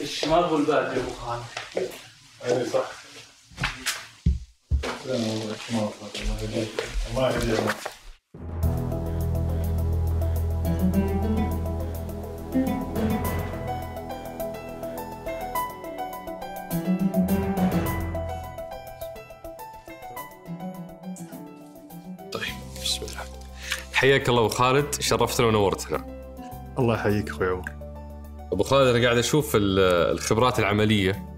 الشمال هو الباقي أبو خالد. أي صح. الله يهديك طيب بسم الله. حياك الله ابو خالد شرفتنا ونورتنا. الله يحييك أخوي عمر. أبو خالد أنا قاعد أشوف ال- الخبرات العملية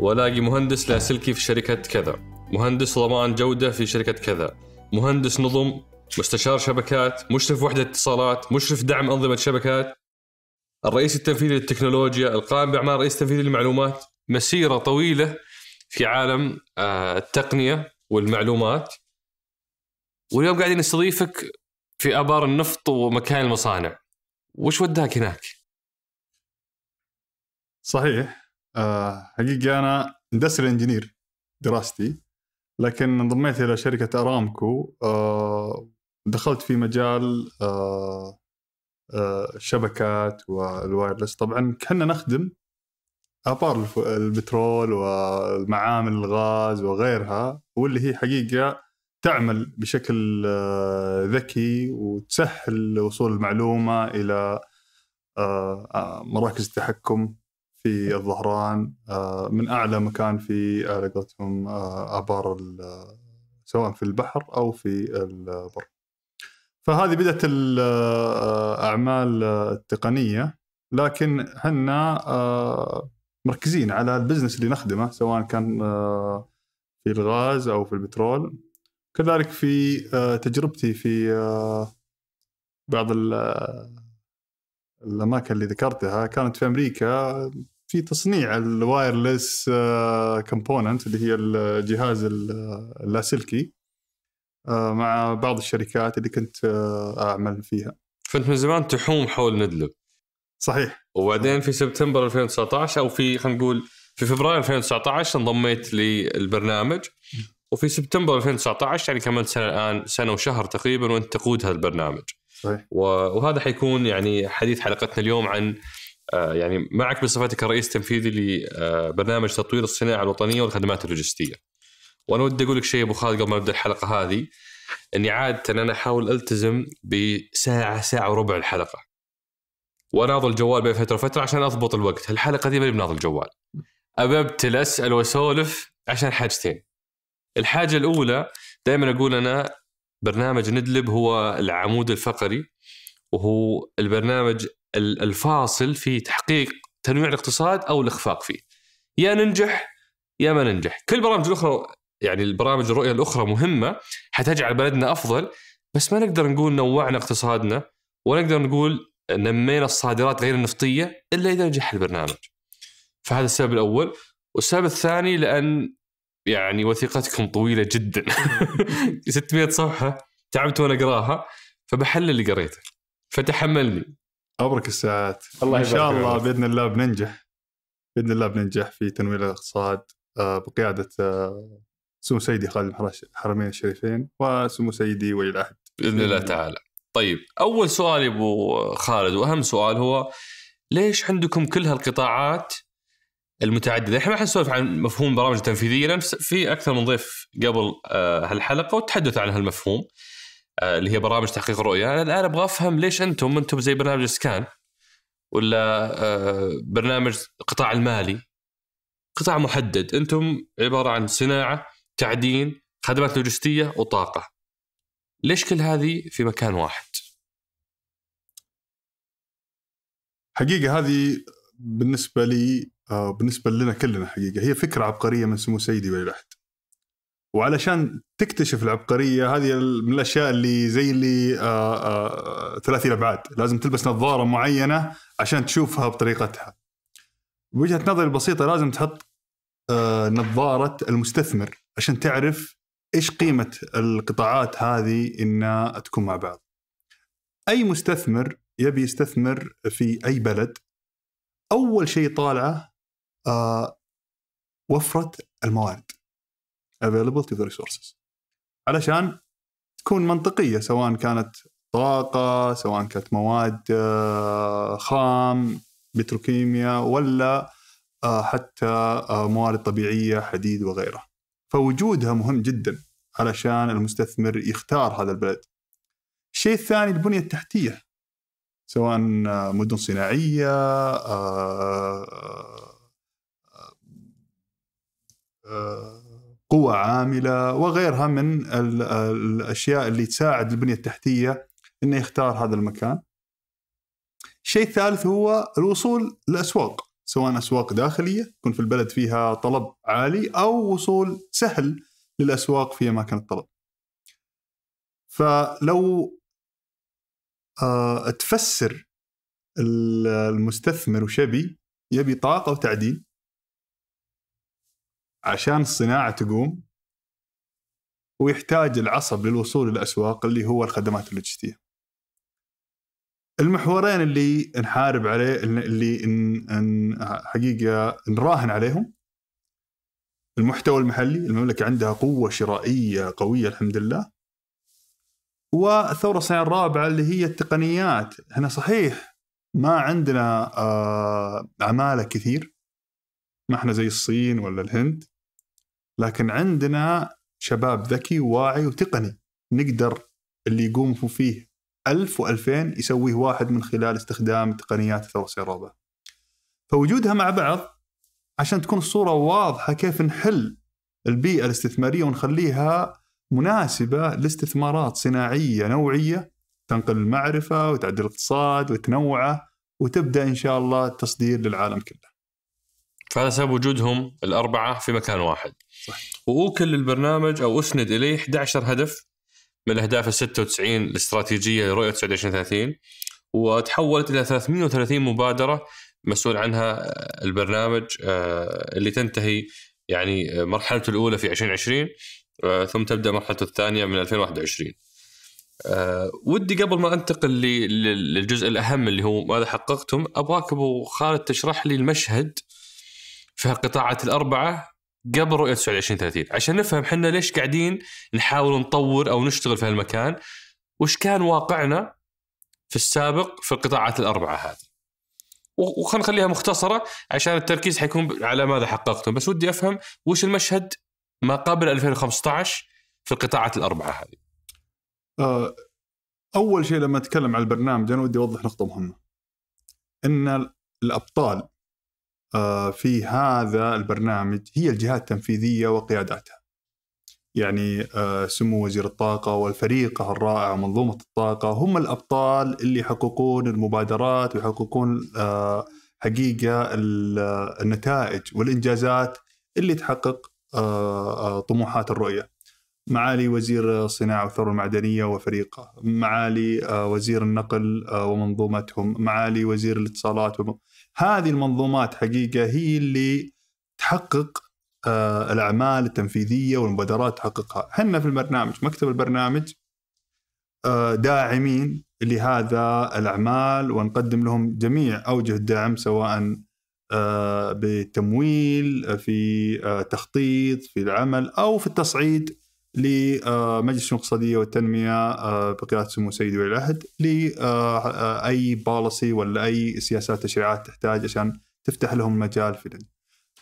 وألاقي مهندس لاسلكي في شركة كذا مهندس ضمان جودة في شركة كذا مهندس نظم مستشار شبكات مشرف وحدة اتصالات مشرف دعم أنظمة شبكات الرئيس التنفيذي للتكنولوجيا القائم بأعمال الرئيس التنفيذي للمعلومات مسيرة طويلة في عالم آه، التقنية والمعلومات واليوم قاعدين نستضيفك في آبار النفط ومكان المصانع وش وداك هناك؟ صحيح. آه حقيقة أنا industrial engineer دراستي لكن انضميت إلى شركة أرامكو. آه دخلت في مجال آه الشبكات وال wireless. طبعا كنا نخدم آبار البترول والمعامل الغاز وغيرها واللي هي حقيقة تعمل بشكل ذكي وتسهل وصول المعلومة إلى مراكز التحكم. في الظهران آه، من أعلى مكان في على قولتهم آه، آبار سواء في البحر أو في البر. فهذه بدأت الاعمال التقنيه لكن إحنا آه، مركزين على البزنس اللي نخدمه سواء كان آه، في الغاز أو في البترول كذلك في آه، تجربتي في آه، بعض ال- الأماكن اللي ذكرتها كانت في أمريكا في تصنيع ال wireless component اللي هي الجهاز ال- اللاسلكي آه، مع بعض الشركات اللي كنت آه، أعمل فيها. فأنت من زمان تحوم حول ندلب. صحيح. وبعدين في سبتمبر 2019 أو في خلينا نقول في فبراير 2019 انضميت للبرنامج. وفي سبتمبر 2019 يعني كمان سنة الآن سنة وشهر تقريبا وأنت تقود هذا البرنامج. صحيح. وهذا حيكون يعني حديث حلقتنا اليوم عن آه، يعني معك بصفتك الرئيس التنفيذي لبرنامج تطوير الصناعة الوطنية والخدمات اللوجستية. وأنا ودي أقول لك شيء أبو خالد قبل ما نبدأ الحلقة هذه إني عادة أنا أحاول ألتزم بساعة ساعة وربع الحلقة. واناظر الجوال بين فترة وفترة عشان أضبط الوقت، الحلقة دي ماني بناظر الجوال. اببتل أسأل وأسولف عشان حاجتين. الحاجة الأولى دائما أقول أنا برنامج ندلب هو العمود الفقري وهو البرنامج ال- الفاصل في تحقيق تنويع الاقتصاد أو الإخفاق فيه. يا ننجح يا ما ننجح، كل البرامج الاخرى يعني البرامج الرؤية الأخرى مهمة حتجعل بلدنا أفضل بس ما نقدر نقول نوعنا اقتصادنا ولا نقدر نقول نمينا الصادرات غير النفطية إلا إذا نجح البرنامج. فهذا السبب الأول، والسبب الثاني لأن يعني وثيقتكم طويلة جدا. 600 صفحة تعبت وأنا أقراها فبحلل اللي قريته. فتحملني. أبرك الساعات الله إن شاء الله. بإذن الله بننجح بإذن الله بننجح في تنوير الاقتصاد آه، بقيادة آه، سمو سيدي خالد الحرمين الشريفين وسمو سيدي ولي العهد بإذن الله تعالى. طيب أول سؤال يا أبو خالد وأهم سؤال هو ليش عندكم كل هالقطاعات المتعددة؟ إحنا ما حنسولف عن مفهوم برامج تنفيذية لأن في أكثر من ضيف قبل آه، هالحلقة وتحدث عن هالمفهوم اللي هي برامج تحقيق الرؤيه، أنا الآن أبغى أفهم ليش أنتم أنتم زي برنامج سكان ولا آه، برنامج القطاع المالي؟ قطاع محدد، أنتم عبارة عن صناعة، تعدين، خدمات لوجستية وطاقة. ليش كل هذه في مكان واحد؟ حقيقة هذه بالنسبة لي آه، بالنسبة لنا كلنا حقيقة. هي فكرة عبقرية من سمو سيدي ولي العهد وعلشان تكتشف العبقرية هذه من الأشياء اللي زي اللي آه، آه، ثلاثي الابعاد لازم تلبس نظارة معينة عشان تشوفها بطريقتها. بوجهه نظري البسيطة لازم تحط آه، نظارة المستثمر عشان تعرف إيش قيمة القطاعات هذه إنها تكون مع بعض. أي مستثمر يبي يستثمر في أي بلد أول شيء طالعه وفرة الموارد. Availability of the resources علشان تكون منطقية سواء كانت طاقة سواء كانت مواد آه خام بتروكيميا ولا آه، حتى آه، موارد طبيعية حديد وغيرها. فوجودها مهم جدا علشان المستثمر يختار هذا البلد. الشيء الثاني البنية التحتية. سواء مدن صناعية آه، آه، قوى عاملة وغيرها من ال- الأشياء اللي تساعد البنية التحتية إنه يختار هذا المكان. الشيء الثالث هو الوصول للاسواق سواء أسواق داخلية يكون في البلد فيها طلب عالي أو وصول سهل للأسواق في أماكن الطلب. فلو آه، تفسر ال- المستثمر وش يبي طاقة وتعدين عشان الصناعة تقوم ويحتاج العصب للوصول للاسواق اللي هو الخدمات اللوجستية. المحورين اللي نحارب عليه اللي إن إن حقيقة نراهن عليهم المحتوى المحلي المملكة عندها قوة شرائية قوية الحمد لله والثوره الصناعيه الرابعة اللي هي التقنيات. إحنا صحيح ما عندنا آه، عمالة كثير. ما إحنا زي الصين ولا الهند. لكن عندنا شباب ذكي وواعي وتقني. نقدر اللي يقوم فيه ألف وألفين يسويه واحد من خلال استخدام تقنيات الثورة الصناعية الرابعة فوجودها مع بعض عشان تكون الصورة واضحة كيف نحل البيئة الاستثمارية ونخليها مناسبة لاستثمارات صناعية نوعية تنقل المعرفة وتعدل الاقتصاد وتنوعه وتبدأ إن شاء الله التصدير للعالم كله. فهذا سبب وجودهم الأربعة في مكان واحد. صح. وأوكل للبرنامج أو أسند إليه 11 هدف من الأهداف ال 96 الاستراتيجية لرؤية سعودية 2030 وتحولت إلى 330 مبادرة مسؤول عنها البرنامج آه، اللي تنتهي يعني مرحلته الأولى في 2020 آه، ثم تبدأ مرحلته الثانية من 2021 آه، ودي قبل ما أنتقل للجزء الأهم اللي هو ماذا حققتم أبغاك أبو خالد تشرح لي المشهد في القطاعات الأربعة قبل رؤية سعوديه 2030 عشان نفهم إحنا ليش قاعدين نحاول نطور أو نشتغل في هالمكان وش كان واقعنا في السابق في القطاعات الأربعة هذه. و- وخلينا نخليها مختصرة عشان التركيز حيكون على ماذا حققتم. بس ودي أفهم وش المشهد ما قبل 2015 في القطاعات الأربعة هذه. آه، أول شيء لما أتكلم عن البرنامج أنا ودي أوضح نقطة مهمة. إن الأبطال في هذا البرنامج هي الجهات التنفيذية وقياداتها. يعني آه، سمو وزير الطاقة والفريق الرائع منظومة الطاقة هم الأبطال اللي يحققون المبادرات ويحققون آه، حقيقة ال- النتائج والإنجازات اللي تحقق آه، آه، طموحات الرؤية. معالي وزير الصناعة والثروة المعدنية وفريقه معالي آه، وزير النقل آه، ومنظومتهم معالي وزير الاتصالات وم... هذه المنظومات حقيقة هي اللي تحقق آه، الأعمال التنفيذية والمبادرات تحققها. إحنا في البرنامج مكتب البرنامج آه، داعمين لهذا الأعمال ونقدم لهم جميع أوجه الدعم سواء آه، بتمويل في تخطيط في العمل أو في التصعيد لمجلس الاقتصادية والتنمية آه، بقيادة سمو سيدي ولي العهد لأي بالسي ولا أي سياسات تشريعات تحتاج عشان تفتح لهم مجال في ذلك.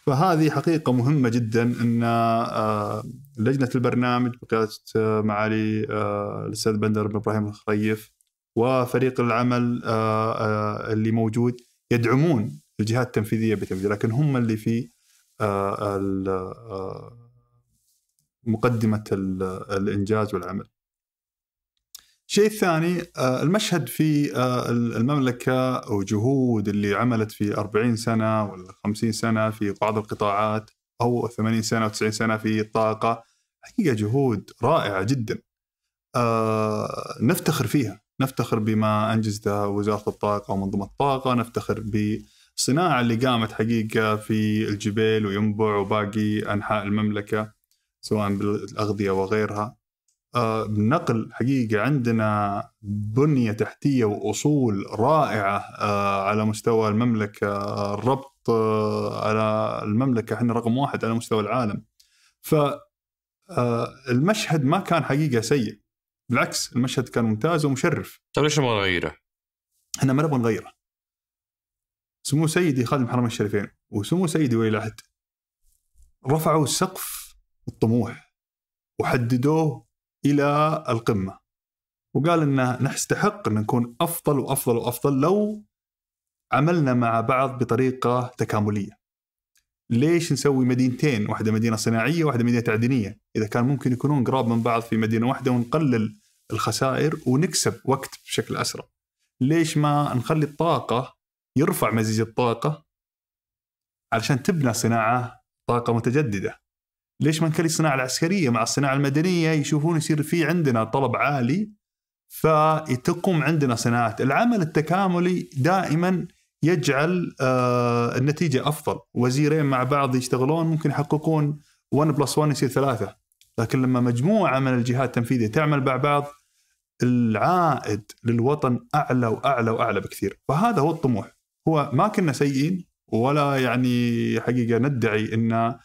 فهذه حقيقة مهمة جدا أن آه، لجنة البرنامج بقيادة آه، معالي آه، الأستاذ بندر بن إبراهيم الخريف وفريق العمل آه، آه، اللي موجود يدعمون الجهات التنفيذية بتنفيذ لكن هم اللي في آه، ال- آه، مقدمة ال- الإنجاز والعمل. الشيء الثاني آه، المشهد في آه، المملكة وجهود اللي عملت في 40 سنة ولا 50 سنة في بعض القطاعات أو 80 سنة و90 سنة في الطاقة حقيقة جهود رائعة جدا. آه، نفتخر فيها. نفتخر بما أنجزتها وزارة الطاقة ومنظومة الطاقة. نفتخر بالصناعة اللي قامت حقيقة في الجبيل وينبع وباقي أنحاء المملكة. سواء بالأغذية وغيرها. آه، بالنقل حقيقة عندنا بنية تحتية وأصول رائعة آه، على مستوى المملكة. آه، الربط على المملكة إحنا رقم واحد على مستوى العالم. فالمشهد ما كان حقيقة سيء. بالعكس المشهد كان ممتاز ومشرف. طيب ليش نبغى نغيره؟ إحنا ما نبغى نغيره. سمو سيدي خادم الحرمين الشريفين وسمو سيدي ولي العهد رفعوا سقف الطموح. وحددوه إلى القمة. وقال إن نستحق أن نكون أفضل وأفضل وأفضل لو عملنا مع بعض بطريقة تكاملية. ليش نسوي مدينتين؟ واحدة مدينة صناعية واحدة مدينة تعدينية. إذا كان ممكن يكونون قراب من بعض في مدينة واحدة ونقلل الخسائر ونكسب وقت بشكل أسرع. ليش ما نخلي الطاقة يرفع مزيج الطاقة؟ علشان تبنى صناعة طاقة متجددة. ليش ما نخلي الصناعة العسكرية مع الصناعة المدنية يشوفون يصير في عندنا طلب عالي فتقوم عندنا صناعات. العمل التكاملي دائما يجعل آه النتيجة أفضل. وزيرين مع بعض يشتغلون ممكن يحققون 1 بلس 1 يصير ثلاثة. لكن لما مجموعة من الجهات التنفيذية تعمل مع بعض العائد للوطن أعلى وأعلى وأعلى بكثير. فهذا هو الطموح. هو ما كنا سيئين ولا يعني حقيقة ندعي آه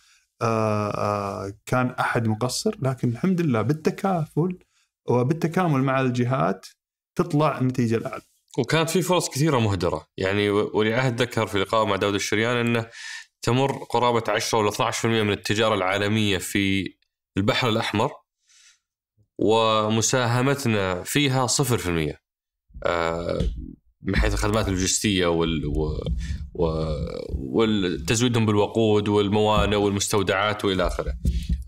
كان أحد مقصر لكن الحمد لله بالتكافل وبالتكامل مع الجهات تطلع النتيجة الأعلى. وكانت في فرص كثيرة مهدرة. يعني ولي عهد ذكر في لقاء مع داود الشريان أنه تمر قرابة 10 ولا 12% من التجارة العالمية في البحر الأحمر ومساهمتنا فيها 0% آه من حيث الخدمات اللوجستية وال و... والتزويدهم بالوقود والموانئ والمستودعات وإلى آخره.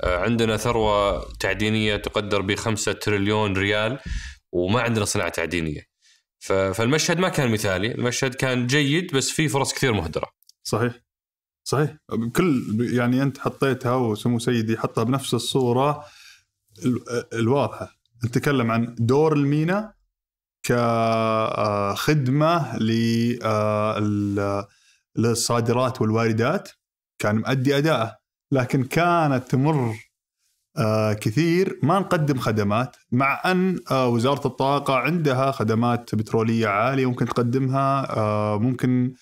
آه عندنا ثروة تعدينية تقدر ب 5 تريليون ريال وما عندنا صناعة تعدينية. فالمشهد ما كان مثالي، المشهد كان جيد بس في فرص كثير مهدرة. صحيح. صحيح بكل يعني أنت حطيتها وسمو سيدي حطها بنفس الصورة الواضحة نتكلم عن دور المينا كخدمه للصادرات والواردات كان مؤدي أداءه لكن كانت تمر كثير ما نقدم خدمات مع أن وزارة الطاقة عندها خدمات بترولية عالية ممكن تقدمها ممكن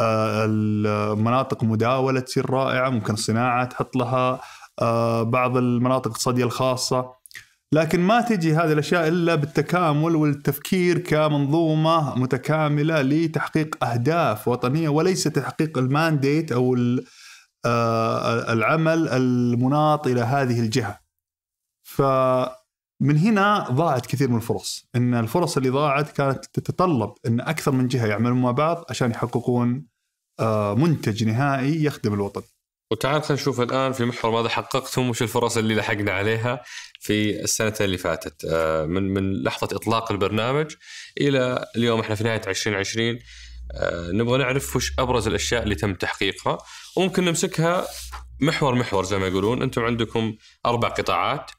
المناطق مداولة تصير رائعة ممكن الصناعه تحط لها بعض المناطق الاقتصادية الخاصة. لكن ما تجي هذه الأشياء إلا بالتكامل والتفكير كمنظومة متكاملة لتحقيق أهداف وطنية وليس تحقيق المانديت أو العمل المناط إلى هذه الجهة. فمن هنا ضاعت كثير من الفرص، إن الفرص اللي ضاعت كانت تتطلب إن أكثر من جهة يعملون مع بعض عشان يحققون منتج نهائي يخدم الوطن. وتعال خلينا نشوف الآن في محور ماذا حققتم وش الفرص اللي لحقنا عليها في السنة اللي فاتت. من من لحظة إطلاق البرنامج إلى اليوم إحنا في نهاية 2020 نبغى نعرف وش أبرز الأشياء اللي تم تحقيقها. وممكن نمسكها محور محور زي ما يقولون. أنتم عندكم أربع قطاعات.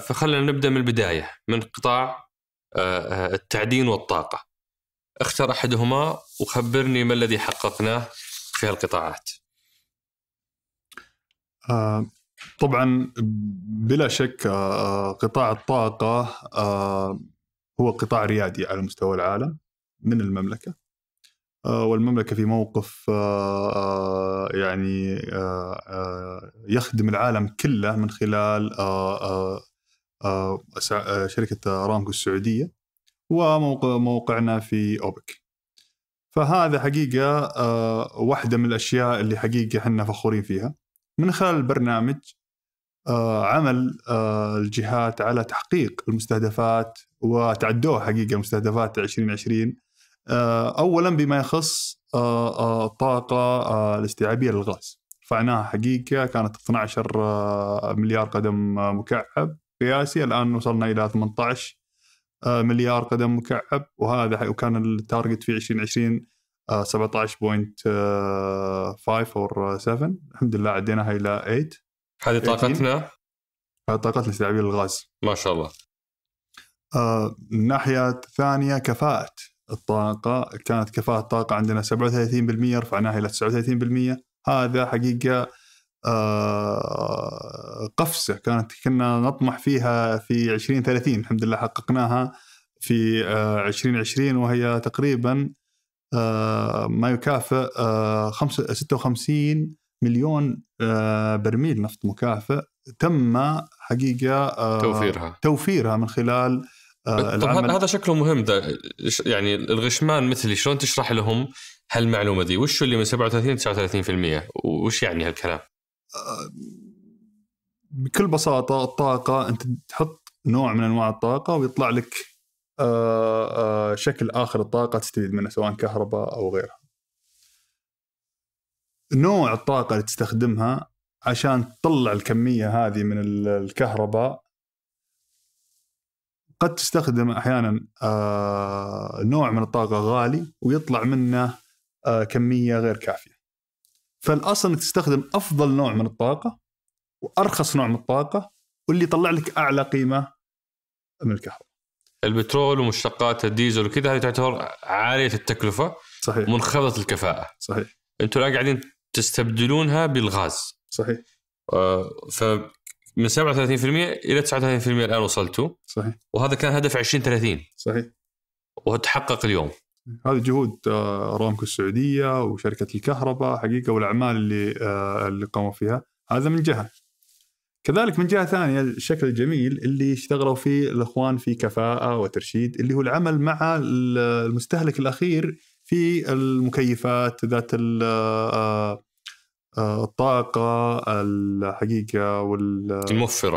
فخلينا نبدأ من البداية من قطاع التعدين والطاقة. اختر أحدهما وخبرني ما الذي حققناه في هالقطاعات. آه طبعا بلا شك آه قطاع الطاقة آه هو قطاع ريادي على مستوى العالم من المملكة. والمملكة في موقف يعني يخدم العالم كله من خلال شركة أرامكو السعودية وموقعنا في أوبك. فهذا حقيقة واحدة من الأشياء اللي حقيقة إحنا فخورين فيها. من خلال البرنامج عمل الجهات على تحقيق المستهدفات وتعدوها حقيقة مستهدفات 2020 أولا بما يخص الطاقة الاستيعابية للغاز. رفعناها حقيقة كانت 12 مليار قدم مكعب قياسي. الآن وصلنا إلى 18 مليار قدم مكعب وهذا وكان ال target في 2020 17.5 or 7 الحمد لله عديناها إلى 8 هذه طاقتنا؟ هذه طاقتنا الاستيعابيه للغاز ما شاء الله. آه الناحية الثانية كفاءة الطاقة. كانت كفاءة الطاقة عندنا 37% رفعناها إلى 39% هذا حقيقة آه قفزة كانت كنا نطمح فيها في 2030 الحمد لله حققناها في آه 2020 وهي تقريبا آه ما يكافئ آه 56 مليون آه برميل نفط مكافئ. تم حقيقة توفيرها. توفيرها من خلال آه، طب العمل. هذا شكله مهم ده يعني الغشمان مثلي شلون تشرح لهم هالمعلومة دي؟ وش اللي من 37 39% وش يعني هالكلام؟ آه، بكل بساطة الطاقة أنت تحط نوع من أنواع الطاقة ويطلع لك آه، آه، شكل آخر الطاقة تستفيد منه سواء كهرباء أو غيرها. نوع الطاقة اللي تستخدمها عشان تطلع الكمية هذه من ال- الكهرباء قد تستخدم أحيانا آه، نوع من الطاقة غالي ويطلع منه آه، كمية غير كافية. فالأصل إنك تستخدم أفضل نوع من الطاقة وأرخص نوع من الطاقة واللي يطلع لك أعلى قيمة من الكهرباء. البترول ومشتقات الديزل وكذا هذه تعتبر عالية التكلفة صحيح. ومنخفضه الكفاءة. صحيح. أنتم الآن قاعدين تستبدلونها بالغاز. صحيح. آه، فمن 37% إلى 39% الآن وصلتوا. صحيح. وهذا كان هدف 2030 صحيح. وتحقق اليوم. هذه جهود آه، أرامكو السعودية وشركة الكهرباء حقيقة والأعمال اللي آه، اللي قاموا فيها. هذا من جهة. كذلك من جهة ثانية الشكل الجميل اللي اشتغلوا فيه الإخوان في كفاءة وترشيد اللي هو العمل مع ال- المستهلك الأخير في المكيفات ذات آه، آه، الطاقة الحقيقة وال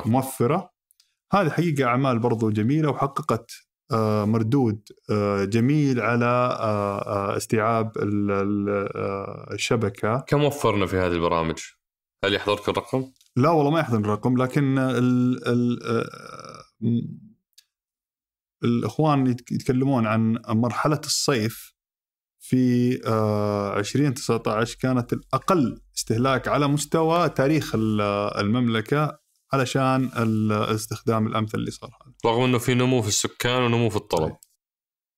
الموفرة هذه حقيقة أعمال برضو جميلة وحققت آه، مردود جميل على استيعاب ال- ال- الشبكة كم وفرنا في هذه البرامج؟ هل يحضرك الرقم؟ لا والله ما يحضر الرقم لكن ال ال آه، يتك- يتكلمون عن مرحلة الصيف في آه، 2019 كانت الأقل استهلاك على مستوى تاريخ ال- المملكة علشان الاستخدام الأمثل اللي صار هذا رغم إنه في نمو في السكان ونمو في الطلب.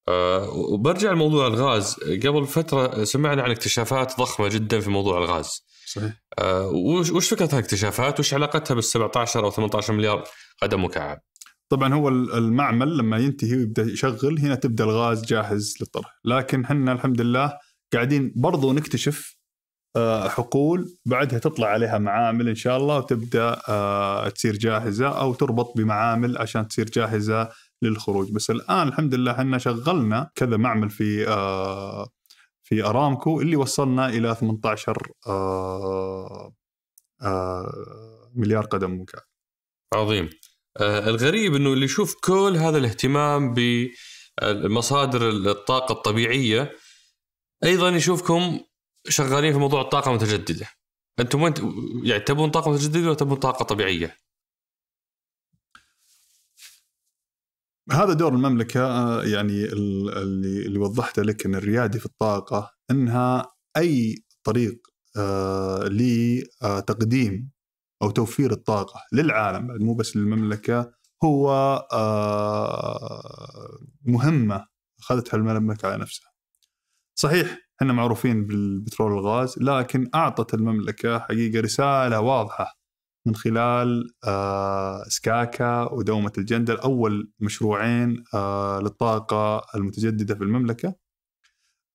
أه وبرجع لموضوع الغاز قبل فترة سمعنا عن اكتشافات ضخمة جدا في موضوع الغاز. صحيح أه وش وش فكرة هالاكتشافات؟ وش علاقتها بال 17 أو 18 مليار قدم مكعب؟ طبعا هو المعمل لما ينتهي ويبدأ يشغل هنا تبدأ الغاز جاهز للطرح لكن إحنا الحمد لله قاعدين برضو نكتشف آه، حقول بعدها تطلع عليها معامل إن شاء الله وتبدأ آه، تصير جاهزة أو تربط بمعامل عشان تصير جاهزة للخروج بس الآن الحمد لله إحنا شغلنا كذا معمل في آه، في أرامكو اللي وصلنا إلى 18 آه، آه، مليار قدم مكعب عظيم. أه الغريب إنه اللي يشوف كل هذا الاهتمام بمصادر الطاقة الطبيعية أيضا يشوفكم شغالين في موضوع الطاقة المتجدده. أنتم وين يعني تبون طاقة متجددة ولا تبون طاقة طبيعية؟ هذا دور المملكة آه، يعني ال- اللي اللي وضحته لك أن الريادي في الطاقة أنها أي طريق آه، لتقديم أو توفير الطاقة للعالم مو بس للمملكة هو آه، مهمة أخذتها المملكة على نفسها. صحيح إحنا معروفين بالبترول والغاز لكن أعطت المملكة حقيقة رسالة واضحة من خلال آه، سكاكا ودومة الجندل أول مشروعين آه، للطاقة المتجددة في المملكة.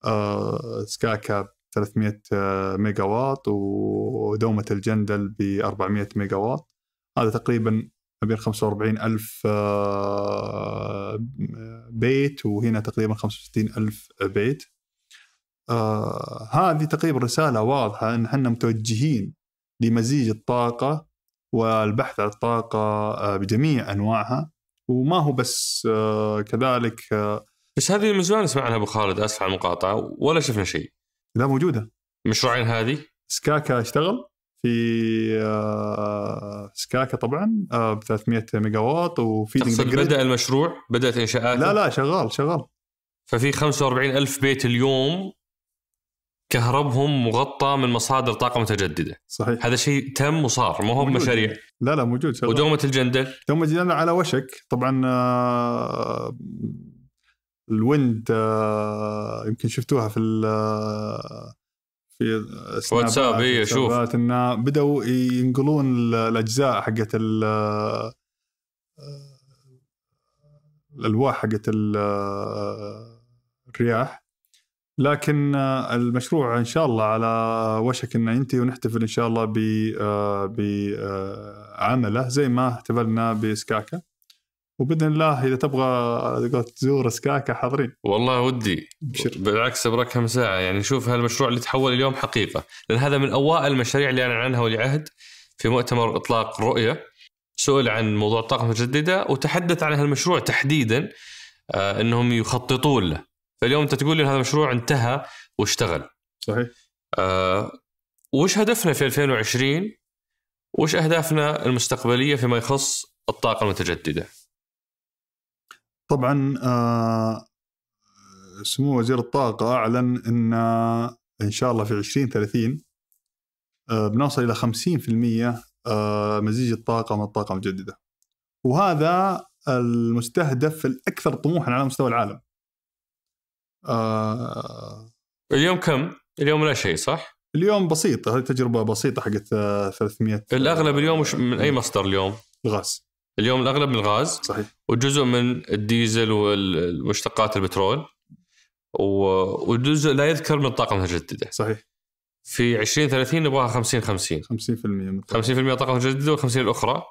آه، سكاكا 300 آه، ميجا واط ودومة الجندل ب 400 ميجا واط هذا تقريبا ما بين 45 ألف بيت وهنا تقريبا 65 ألف بيت. هذه تقريبا رسالة واضحة أن إحنا متوجهين لمزيج الطاقة والبحث عن الطاقة آه، بجميع أنواعها. وما هو بس آه، كذلك آه، بس هذه من زمان نسمع عنها أبو خالد اسف على المقاطعه ولا شفنا شيء. لا موجودة. مشروعين هذه؟ سكاكا اشتغل في سكاكا طبعا ب 300 ميجا واط وفي بدأ المشروع؟ بدأت إنشاءاته؟ لا لا شغال شغال. ففي 45 ألف بيت اليوم كهربهم مغطى من مصادر طاقة متجددة. صحيح. هذا شيء تم وصار ما هو. مشاريع لا لا موجود. شغال. ودومة الجندل. دوم جينا على وشك. طبعا آه، الويند آه، يمكن شفتوها في ال- في واتساب، أشوف. واتسابات إنه بدأوا ينقلون ال- الأجزاء حقت ال- آه، الألواح حقت ال- آه، الرياح. لكن آه، المشروع إن شاء الله على وشك إنه ينتهي ونحتفل إن شاء الله ب- آه، بعمله زي ما احتفلنا بسكاكا. وبإذن الله إذا تبغى تزور سكاكا حاضرين. والله ودي. ابشر. بالعكس أبغى كم ساعة. يعني شوف هالمشروع اللي تحول اليوم حقيقة. لأن هذا من أوائل المشاريع اللي أعلن عنها ولي عهد في مؤتمر إطلاق الرؤيه سئل عن موضوع الطاقة المتجددة وتحدث عن هالمشروع تحديدا آه إنهم يخططون له. فاليوم انت تقول لي إن هذا المشروع انتهى واشتغل. صحيح. آه وش هدفنا في 2020 وش أهدافنا المستقبلية فيما يخص الطاقة المتجددة؟ طبعا آه سمو وزير الطاقة أعلن إن إن شاء الله في 2030 آه بنوصل إلى 50% آه مزيج الطاقة من الطاقة المتجددة. وهذا المستهدف الأكثر طموحا على مستوى العالم. آه اليوم كم؟ اليوم لا شيء صح؟ اليوم بسيطه هذه تجربة بسيطة حقت آه، 300 الأغلب اليوم وش من أي مصدر اليوم؟ الغاز. اليوم الأغلب من الغاز؟ صحيح. وجزء من الديزل والمشتقات البترول؟ وجزء لا يذكر من الطاقة المتجددة. صحيح. في 2030 نبغاها 50 50 50% من الطاقة. 50% طاقة متجددة وال50 الأخرى؟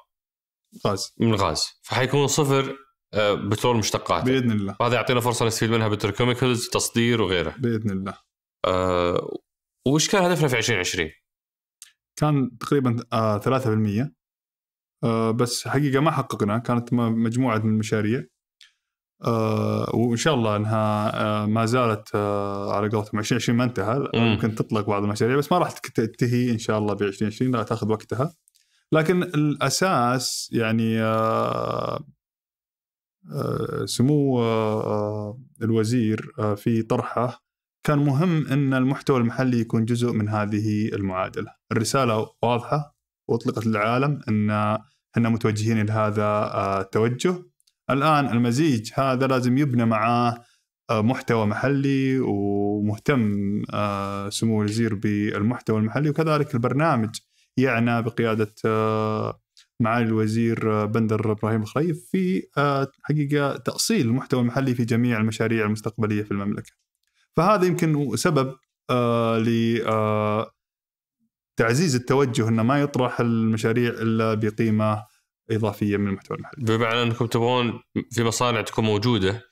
غاز. من الغاز فحيكون صفر بترول مشتقات بإذن الله. وهذا يعطينا فرصة نستفيد منها petrochemicals تصدير وغيره. بإذن الله. آه، وش كان هدفنا في 2020 كان تقريبا آه 3% آه بس حقيقة ما حققنا كانت مجموعة من المشاريع. آه وإن شاء الله إنها آه ما زالت آه على قولتهم 2020 ما انتهى. مم. ممكن تطلق بعض المشاريع بس ما راح تنتهي إن شاء الله ب 2020 لا تاخذ وقتها. لكن الأساس يعني آه آه سمو آه آه، الوزير آه في طرحه. كان مهم إن المحتوى المحلي يكون جزء من هذه المعادلة، الرسالة واضحة وأطلقت للعالم إن إحنا متوجهين لهذا آه، التوجه. الآن المزيج هذا لازم يبنى معاه آه، محتوى محلي ومهتم آه، سمو الوزير بالمحتوى المحلي. وكذلك البرنامج يعنى بقيادة آه، معالي الوزير بندر إبراهيم الخريف في آه، حقيقة تأصيل المحتوى المحلي في جميع المشاريع المستقبلية في المملكة. فهذا يمكن سبب آه ل آه تعزيز التوجه انه ما يطرح المشاريع إلا بقيمة إضافية من المحتوى المحلي. بمعنى أنكم تبغون في مصانع تكون موجودة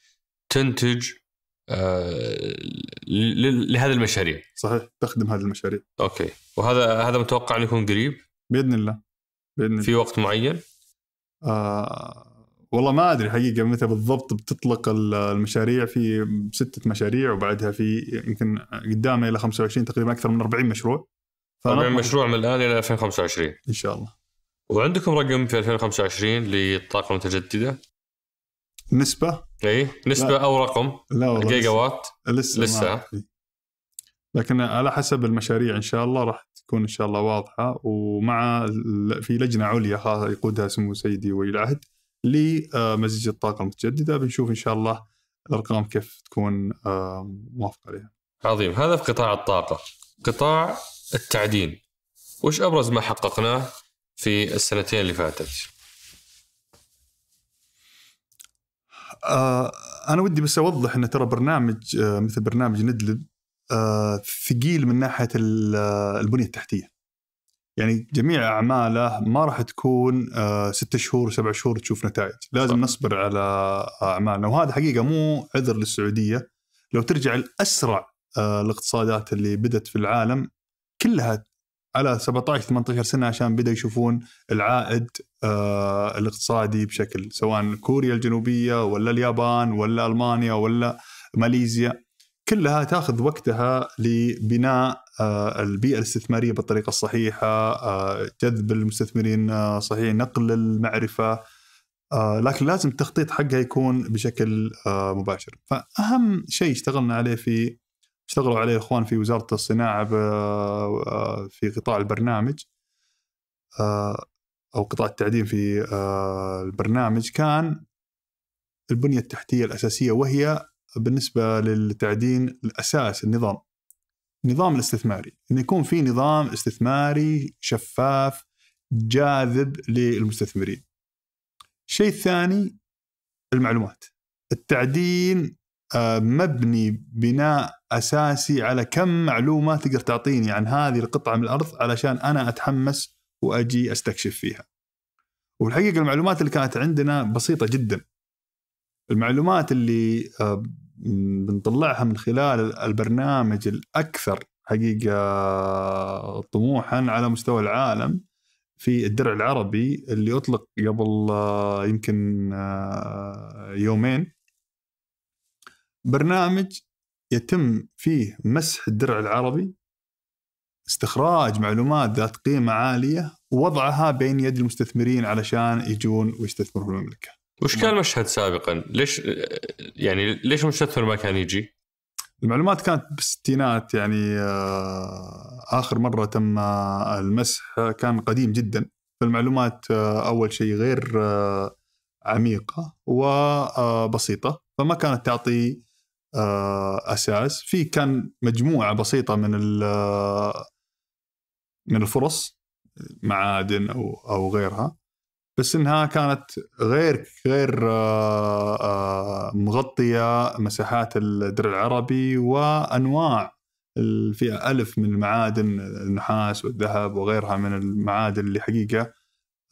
تنتج آه، لهذه المشاريع. صحيح تخدم هذه المشاريع. أوكي. وهذا هذا متوقع أن يكون قريب؟ بإذن الله. الله في وقت معين؟ آه والله ما أدري حقيقة متى بالضبط بتطلق ال- المشاريع في ستة مشاريع وبعدها في يمكن قدامنا إلى 25 تقريبا أكثر من 40 مشروع. 40 فنطمح- مشروع من الآن إلى 2025 إن شاء الله. وعندكم رقم في 2025 للطاقة المتجددة؟ نسبة؟ إي نسبة لا. أو رقم؟ لا والله جيجا وات؟ لسه لسه. لكن على حسب المشاريع إن شاء الله راح تكون إن شاء الله واضحة ومع في لجنة عليا يقودها سمو سيدي ولي العهد لمزيج الطاقة المتجددة. بنشوف إن شاء الله الأرقام كيف تكون آه، موافقة عليها. عظيم. هذا في قطاع الطاقة. قطاع التعدين. وش أبرز ما حققناه في السنتين اللي فاتت؟ آه، أنا ودي بس أوضح إن ترى برنامج آه، مثل برنامج ندلب آه، ثقيل من ناحية ال- البنية التحتية. يعني جميع أعماله ما راح تكون آه، ستة شهور وسبع شهور تشوف نتائج، لازم صح. نصبر على أعمالنا وهذا حقيقة مو عذر للسعودية لو ترجع لأسرع آه، الاقتصادات اللي بدت في العالم كلها على 17 18 سنة عشان بدأوا يشوفون العائد آه، الاقتصادي بشكل سواء كوريا الجنوبية ولا اليابان ولا ألمانيا ولا ماليزيا كلها تاخذ وقتها لبناء آه، البيئة الاستثمارية بالطريقة الصحيحة آه، جذب المستثمرين آه، صحيح نقل المعرفة لكن لازم التخطيط حقها يكون بشكل مباشر. فأهم شيء اشتغلنا عليه في اشتغلوا عليه الاخوان في وزارة الصناعة في قطاع البرنامج أو قطاع التعدين في البرنامج كان البنية التحتية الأساسية وهي بالنسبة للتعدين الأساس النظام. النظام الاستثماري. إن يكون في نظام استثماري شفاف جاذب للمستثمرين. الشيء الثاني المعلومات. التعدين آه، مبني بناء أساسي على كم معلومة تقدر تعطيني عن هذه القطعة من الأرض علشان أنا أتحمس وأجي أستكشف فيها. والحقيقة المعلومات اللي كانت عندنا بسيطة جدا. المعلومات اللي آه، بنطلعها من خلال البرنامج الأكثر حقيقة طموحا على مستوى العالم في الدرع العربي اللي أطلق قبل آه، يمكن آه، يومين برنامج يتم فيه مسح الدرع العربي استخراج معلومات ذات قيمة عالية ووضعها بين يد المستثمرين علشان يجون ويستثمروا في المملكة. وش كان المشهد سابقا؟ ليش يعني ليش المستثمر ما كان يجي؟ المعلومات كانت بالستينات يعني آه، آخر مرة تم المسح كان قديم جدا فالمعلومات آه، أول شيء غير آه، عميقة وبسيطه فما كانت تعطي أساس في كان مجموعة بسيطة من من الفرص معادن أو أو غيرها بس إنها كانت غير غير آه، آه، مغطية مساحات الدرع العربي وأنواع في ألف من المعادن النحاس والذهب وغيرها من المعادن اللي حقيقة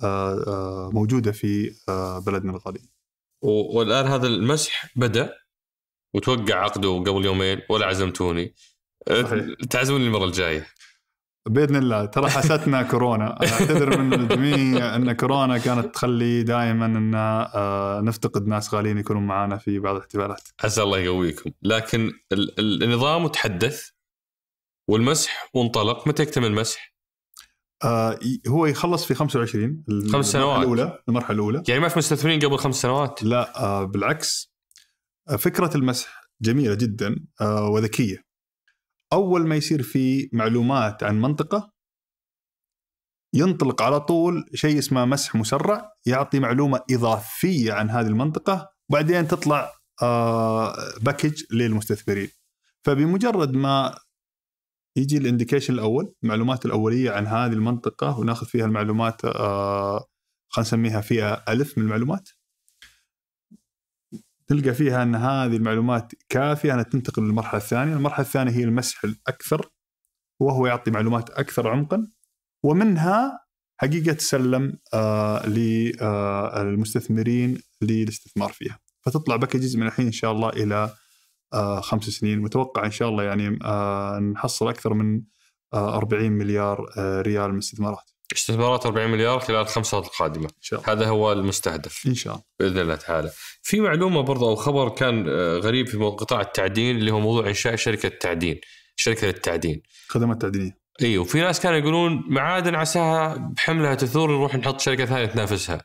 آه، موجودة في بلدنا الغالي. والآن هذا المسح بدأ وتوقع عقده قبل يومين ولا عزمتوني. تعزموني المرة الجاية. بإذن الله. ترى حستنا كورونا. أعتذر من الجميع أن كورونا كانت تخلي دائما أن آه، نفتقد ناس غاليين يكونوا معنا في بعض الاحتفالات. عسى الله يقويكم. لكن النظام تحدث والمسح وانطلق. متى يكتمل المسح؟ آه هو يخلص في 25 خمس سنوات. الأولى المرحلة الأولى. يعني ما في مستثمرين قبل خمس سنوات؟ لا آه بالعكس. آه فكرة المسح جميلة جدا آه وذكية. أول ما يصير في معلومات عن منطقة ينطلق على طول شيء اسمه مسح مسرع يعطي معلومة إضافية عن هذه المنطقة وبعدين تطلع باكج آه، للمستثمرين. فبمجرد ما يجي ال indication الأول المعلومات الأولية عن هذه المنطقة وناخذ فيها المعلومات آه، خلينا نسميها فئة ألف من المعلومات تلقى فيها أن هذه المعلومات كافية أنها تنتقل للمرحلة الثانية، المرحلة الثانية هي المسح الأكثر وهو يعطي معلومات أكثر عمقا ومنها حقيقة تسلم آه للمستثمرين آه، للاستثمار فيها، فتطلع packages من الحين إن شاء الله إلى آه خمس سنين، متوقع إن شاء الله يعني نحصل أكثر من آه 40 مليار ريال من الاستثمارات. استثمارات 40 مليار خلال الخمس سنوات القادمة. إن شاء الله. هذا هو المستهدف. إن شاء الله. بإذن الله تعالى. في معلومة برضه أو خبر كان آه، غريب في قطاع التعدين اللي هو موضوع إنشاء شركة تعدين شركة للتعدين. خدمات تعدينية. أيوه وفي ناس كانوا يقولون معادن عساها بحملها تثور نروح نحط شركة ثانية تنافسها.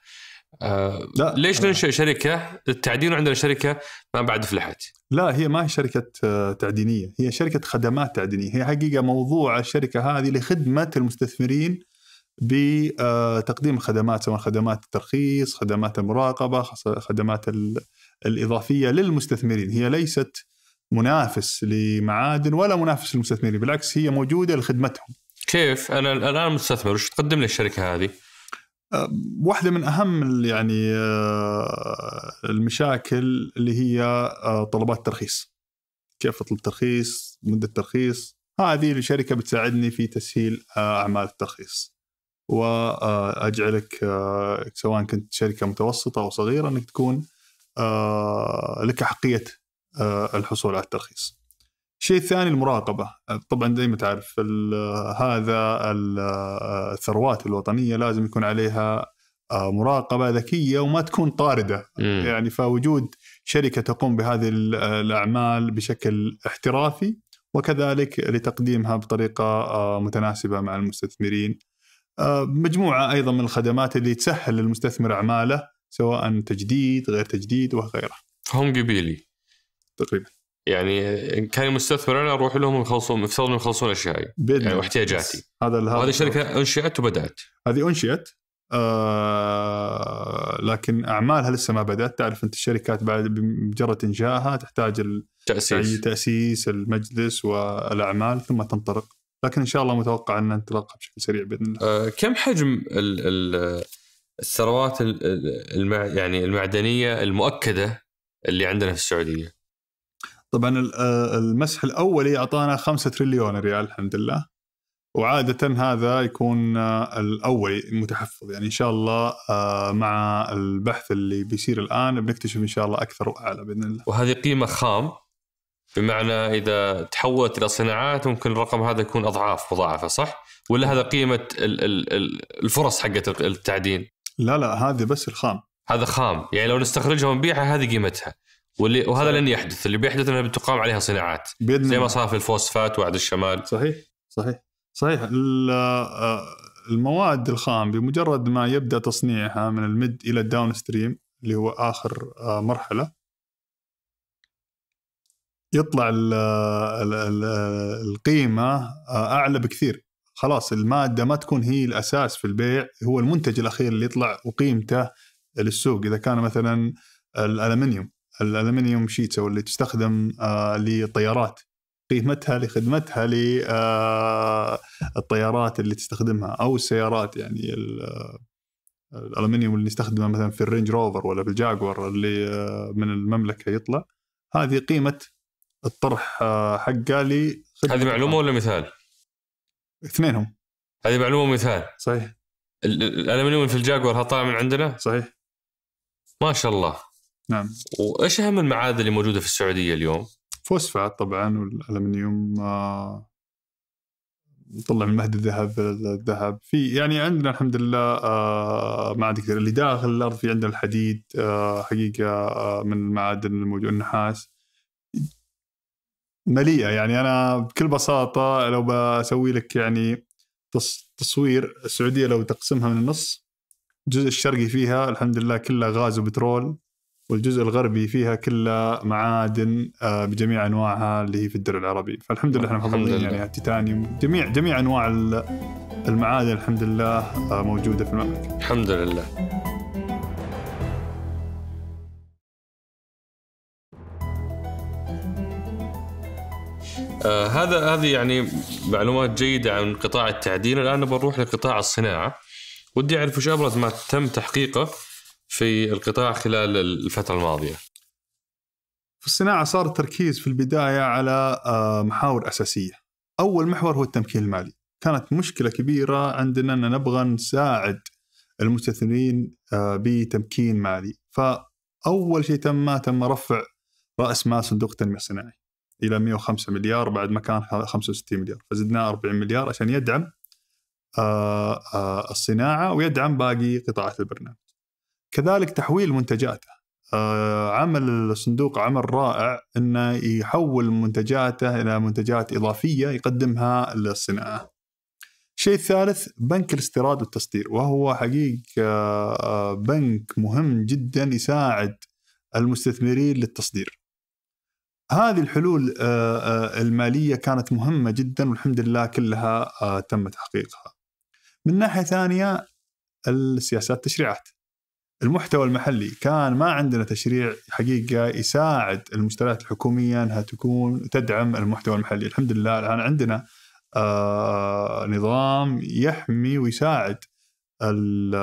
آه لا. ليش ننشئ شركة؟ للتعدين وعندنا شركة ما بعد فلحت؟ لا هي ما هي شركة آه، تعدينية، هي شركة خدمات تعدينية، هي حقيقة موضوع الشركة هذه لخدمة المستثمرين بتقديم الخدمات سواء خدمات الترخيص خدمات المراقبة خدمات الإضافية للمستثمرين. هي ليست منافس لمعادن ولا منافس للمستثمرين بالعكس هي موجودة لخدمتهم. كيف؟ أنا الآن مستثمر وش تقدم لي الشركة هذه؟ واحدة من أهم يعني أه، المشاكل اللي هي أه، طلبات الترخيص. كيف أطلب ترخيص؟ مدة ترخيص؟ هذه الشركة بتساعدني في تسهيل أعمال الترخيص. وأجعلك آه، سواء كنت شركة متوسطة أو صغيرة أنك تكون آه، لك احقيه آه، الحصول على الترخيص. الشيء الثاني المراقبة، طبعا زي ما تعرف هذا الثروات الوطنية لازم يكون عليها مراقبة ذكية وما تكون طاردة م. يعني فوجود شركة تقوم بهذه الأعمال بشكل احترافي وكذلك لتقديمها بطريقة متناسبة مع المستثمرين مجموعة أيضا من الخدمات اللي تسهل للمستثمر أعماله سواء تجديد غير تجديد وغيره. فهم قبيلي. تقريبا. يعني إن كان مستثمر أنا أروح لهم يخلصون يفترض انهم يخلصون أشيائي. يعني واحتياجاتي. هذا هذه الشركة أنشئت وبدأت. هذه أنشئت آه لكن أعمالها لسه ما بدأت. تعرف أنت الشركات بعد بمجرد إنشائها تحتاج التاسيس تأسيس المجلس والأعمال ثم تنطلق. لكن إن شاء الله متوقع إن ننطلقها بشكل سريع بإذن الله. أه كم حجم الثروات المع يعني المعدنية المؤكدة اللي عندنا في السعودية؟ طبعا آه، المسح الاولي أعطانا 5 تريليون ريال الحمد لله. وعادة هذا يكون آه، الأول المتحفظ يعني إن شاء الله آه، مع البحث اللي بيصير الآن بنكتشف إن شاء الله أكثر وأعلى بإذن الله وهذه قيمة خام بمعنى إذا تحولت إلى صناعات ممكن الرقم هذا يكون أضعاف مضاعفة صح؟ ولا هذا قيمة ال- ال- ال- الفرص حقت التعدين؟ لا لا هذه بس الخام. هذا خام. يعني لو نستخرجها ونبيعها هذه قيمتها. واللي وهذا لن يحدث. اللي بيحدث إنها بتقام عليها صناعات. بإذن زي ما صار في الفوسفات وعد الشمال. صحيح صحيح صحيح. آه، المواد الخام بمجرد ما يبدأ تصنيعها من ال mid إلى ال downstream اللي هو آخر آه، مرحلة يطلع ال ال ال القيمة آه، أعلى بكثير. خلاص المادة ما تكون هي الأساس في البيع هو المنتج الأخير اللي يطلع وقيمته للسوق. إذا كان مثلا الألمنيوم الألمنيوم sheets أو اللي تستخدم آه، للطيارات. قيمتها لخدمتها للطيارات اللي تستخدمها أو السيارات يعني ال- آه، الألمنيوم اللي نستخدمه مثلا في الرينج روفر ولا في الجاكوار اللي آه، من المملكة يطلع. هذه قيمة الطرح آه، حقه لخدمة هذه معلومة ولا مثال؟ اثنينهم. هذه معلومة ومثال. صحيح. ال- ال- الالمنيوم في الجاكور طالع من عندنا؟ صحيح. ما شاء الله. نعم. وإيش أهم المعادن اللي موجودة في السعودية اليوم؟ فوسفات طبعا والألمنيوم آه، نطلع من مهد الذهب الذهب. في يعني عندنا الحمد لله آه، معادن كثير اللي داخل الأرض في عندنا الحديد آه، حقيقة آه، من المعادن الموجوده النحاس. مليئة. يعني أنا بكل بساطة لو بسوي لك يعني تص- تصوير السعودية لو تقسمها من النص الجزء الشرقي فيها الحمد لله كله غاز وبترول والجزء الغربي فيها كلها معادن آه، بجميع أنواعها اللي هي في الدرع العربي. فالحمد لله إحنا لله. يعني التيتانيوم. جميع جميع أنواع ال- المعادن الحمد لله آه، موجودة في المملكة. الحمد لله. آه هذا هذه يعني معلومات جيدة عن قطاع التعدين. الآن نبغى نروح لقطاع الصناعة. ودي أعرف وش أبرز ما تم تحقيقه في القطاع خلال الفترة الماضية. في الصناعة صار التركيز في البداية على آه، محاور أساسية. أول محور هو التمكين المالي. كانت مشكلة كبيرة عندنا إن نبغى نساعد المستثمرين آه، بتمكين مالي. فأول شيء تم تم رفع رأس مال صندوق التنمية الصناعي. إلى 105 مليار بعد ما كان 65 مليار فزدناه 40 مليار عشان يدعم آه، آه، الصناعة ويدعم باقي قطاعات البرنامج كذلك تحويل منتجاته آه، عمل الصندوق عمل رائع إنه يحول منتجاته إلى منتجات إضافية يقدمها للصناعة. الشيء الثالث بنك الاستيراد والتصدير وهو حقيقة آه، بنك مهم جدا يساعد المستثمرين للتصدير. هذه الحلول آه، آه، المالية كانت مهمة جدا والحمد لله كلها آه، تم تحقيقها. من ناحية ثانية السياسات التشريعات. المحتوى المحلي كان ما عندنا تشريع حقيقة يساعد المشتريات الحكومية إنها تكون تدعم المحتوى المحلي، الحمد لله الآن عندنا نظام يحمي ويساعد ال-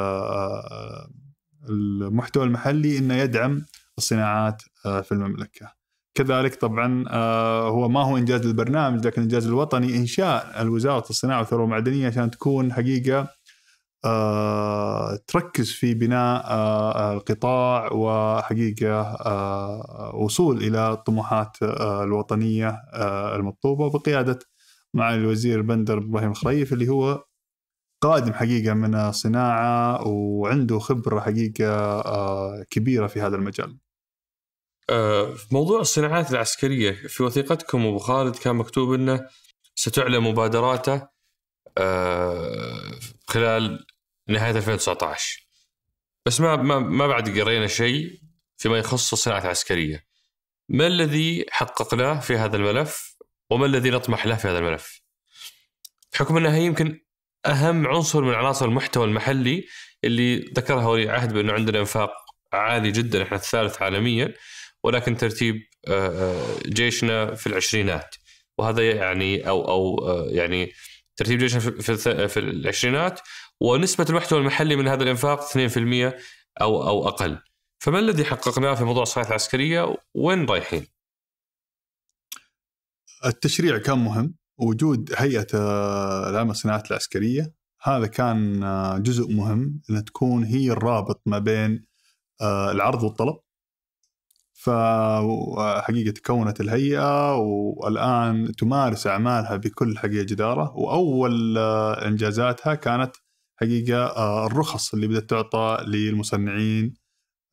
المحتوى المحلي إنه يدعم الصناعات في المملكة. كذلك طبعا آه هو ما هو إنجاز البرنامج لكن الانجاز الوطني إنشاء الوزارة الصناعة والثروة المعدنية عشان تكون حقيقة آه، تركز في بناء آه، القطاع وحقيقة آه، وصول إلى الطموحات الوطنية آه، المطلوبة. بقيادة مع الوزير بندر إبراهيم الخريف اللي هو قادم حقيقة من الصناعة وعنده خبرة حقيقة آه، كبيرة في هذا المجال. في موضوع الصناعات العسكرية في وثيقتكم أبو خالد كان مكتوب أنه ستعلن مبادراته آه، خلال نهاية 2019 بس ما ما ما بعد قرينا شيء فيما يخص الصناعة العسكرية. ما الذي حققناه في هذا الملف وما الذي نطمح له في هذا الملف؟ بحكم أنها يمكن أهم عنصر من عناصر المحتوى المحلي اللي ذكرها ولي عهد بأنه عندنا إنفاق عالي جدا إحنا الثالث عالميا. ولكن ترتيب آه، آه، جيشنا في العشرينات. وهذا يعني أو أو آه، يعني ترتيب جيشنا في في العشرينات ونسبة المحتوى المحلي من هذا الإنفاق 2% أو أو أقل. فما الذي حققناه في موضوع الصناعة العسكرية؟ وين رايحين؟ التشريع كان مهم. وجود هيئة العمل الصناعات العسكرية هذا كان جزء مهم ان تكون هي الرابط ما بين العرض والطلب. فحقيقة تكونت الهيئة والآن تمارس أعمالها بكل حقيقة جدارة. وأول آه، إنجازاتها كانت حقيقة آه، الرخص اللي بدأت تعطى للمصنعين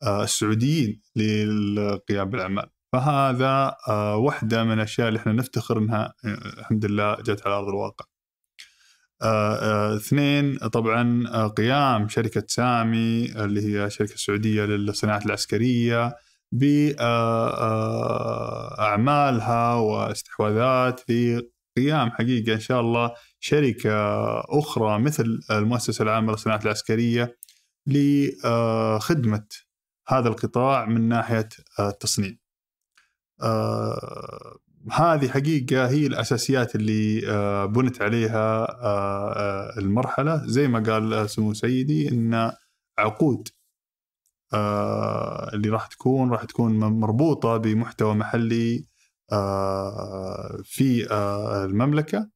آه، السعوديين للقيام بالأعمال. فهذا واحدة من الأشياء اللي إحنا نفتخر إنها آه، الحمد لله جت على أرض الواقع. اثنين طبعا قيام شركة سامي اللي هي شركة سعودية للصناعات العسكرية. بأعمالها واستحواذات لقيام حقيقة إن شاء الله شركة أخرى مثل المؤسسة العامة للصناعات العسكرية لخدمة هذا القطاع من ناحية آه، التصنيع. آه، هذه حقيقة هي الأساسيات اللي آه، بنت عليها آه، المرحلة. زي ما قال سمو سيدي أن عقود اللي راح تكون راح تكون مربوطة بمحتوى محلي آه، في آه، المملكة.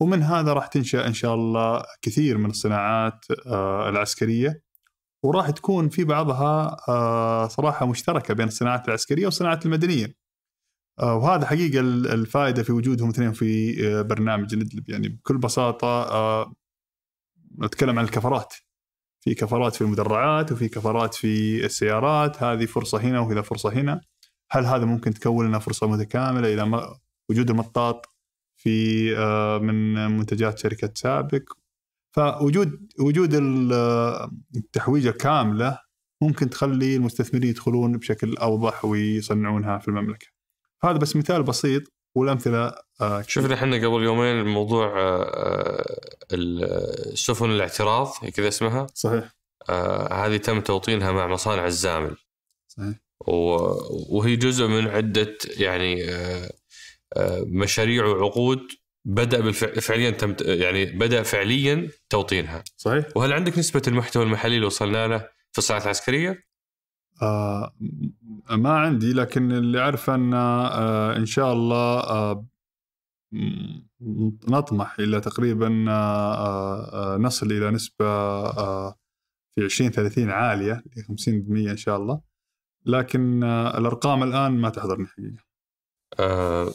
ومن هذا راح تنشأ إن شاء الله كثير من الصناعات آه، العسكرية. وراح تكون في بعضها آه، صراحة مشتركة بين الصناعات العسكرية والصناعات المدنية. آه، وهذا حقيقة ال- الفائدة في وجودهم اثنين في آه، برنامج ندلب. يعني بكل بساطة آه، نتكلم عن الكفرات. في كفرات في المدرعات وفي كفرات في السيارات هذه فرصة هنا وهذا فرصة هنا. هل هذا ممكن تكون لنا فرصة متكاملة إلى م- وجود المطاط في آه، من منتجات شركة سابق؟ فوجود وجود ال- التحويجة كاملة ممكن تخلي المستثمرين يدخلون بشكل أوضح ويصنعونها في المملكة. هذا بس مثال بسيط. والأمثلة آه،. شفنا إحنا قبل يومين موضوع آه، آه، سفن الاعتراض كذا اسمها؟ صحيح. آه، هذه تم توطينها مع مصانع الزامل. صحيح. وهي جزء من عدة يعني آه، آه، مشاريع وعقود بالفعل فعليا تم يعني بدأ فعليا توطينها. صحيح. وهل عندك نسبة المحتوى المحلي اللي وصلنا له في الصناعة العسكرية؟ آه ما عندي لكن اللي أعرفه أن آه إن شاء الله آه نطمح إلى تقريبا آه آه نصل إلى نسبة آه في 20 30 عالية ل 50% إن شاء الله. لكن آه الأرقام الآن ما تحضرني حقيقة. آه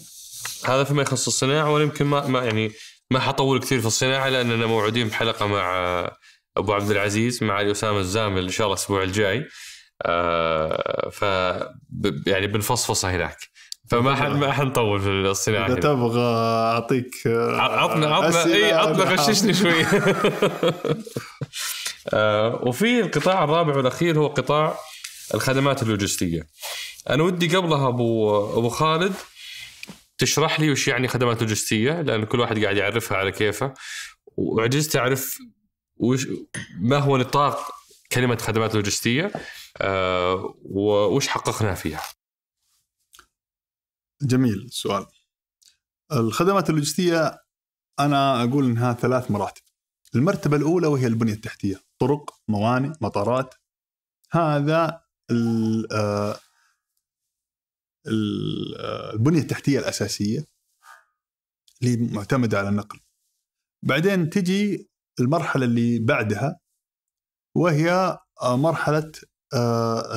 هذا فيما يخص الصناعة وأنا يمكن ما, ما يعني ما حطول كثير في الصناعة لأننا موعودين بحلقة مع آه، أبو عبد العزيز مع أسامة الزامل إن شاء الله الأسبوع الجاي. آه ف يعني بنفصفصها هناك. فما ح- ما حنطول في الصناعة إذا هنا. تبغى أعطيك آه، عطنا عطنا اي عطنا غششني شوي. آه، وفي القطاع الرابع والأخير هو قطاع الخدمات اللوجستية. أنا ودي قبلها ابو أبو خالد تشرح لي وش يعني خدمات لوجستية لأن كل واحد قاعد يعرفها على كيفه. وعجزت أعرف وش ما هو نطاق كلمة خدمات لوجستية؟ وش حققنا فيها؟ جميل السؤال الخدمات اللوجستية أنا أقول إنها ثلاث مراتب. المرتبة الأولى وهي البنية التحتية. طرق موانئ مطارات. هذا آه، آه، البنية التحتية الأساسية اللي معتمدة على النقل. بعدين تجي المرحلة اللي بعدها وهي آه، مرحلة آه،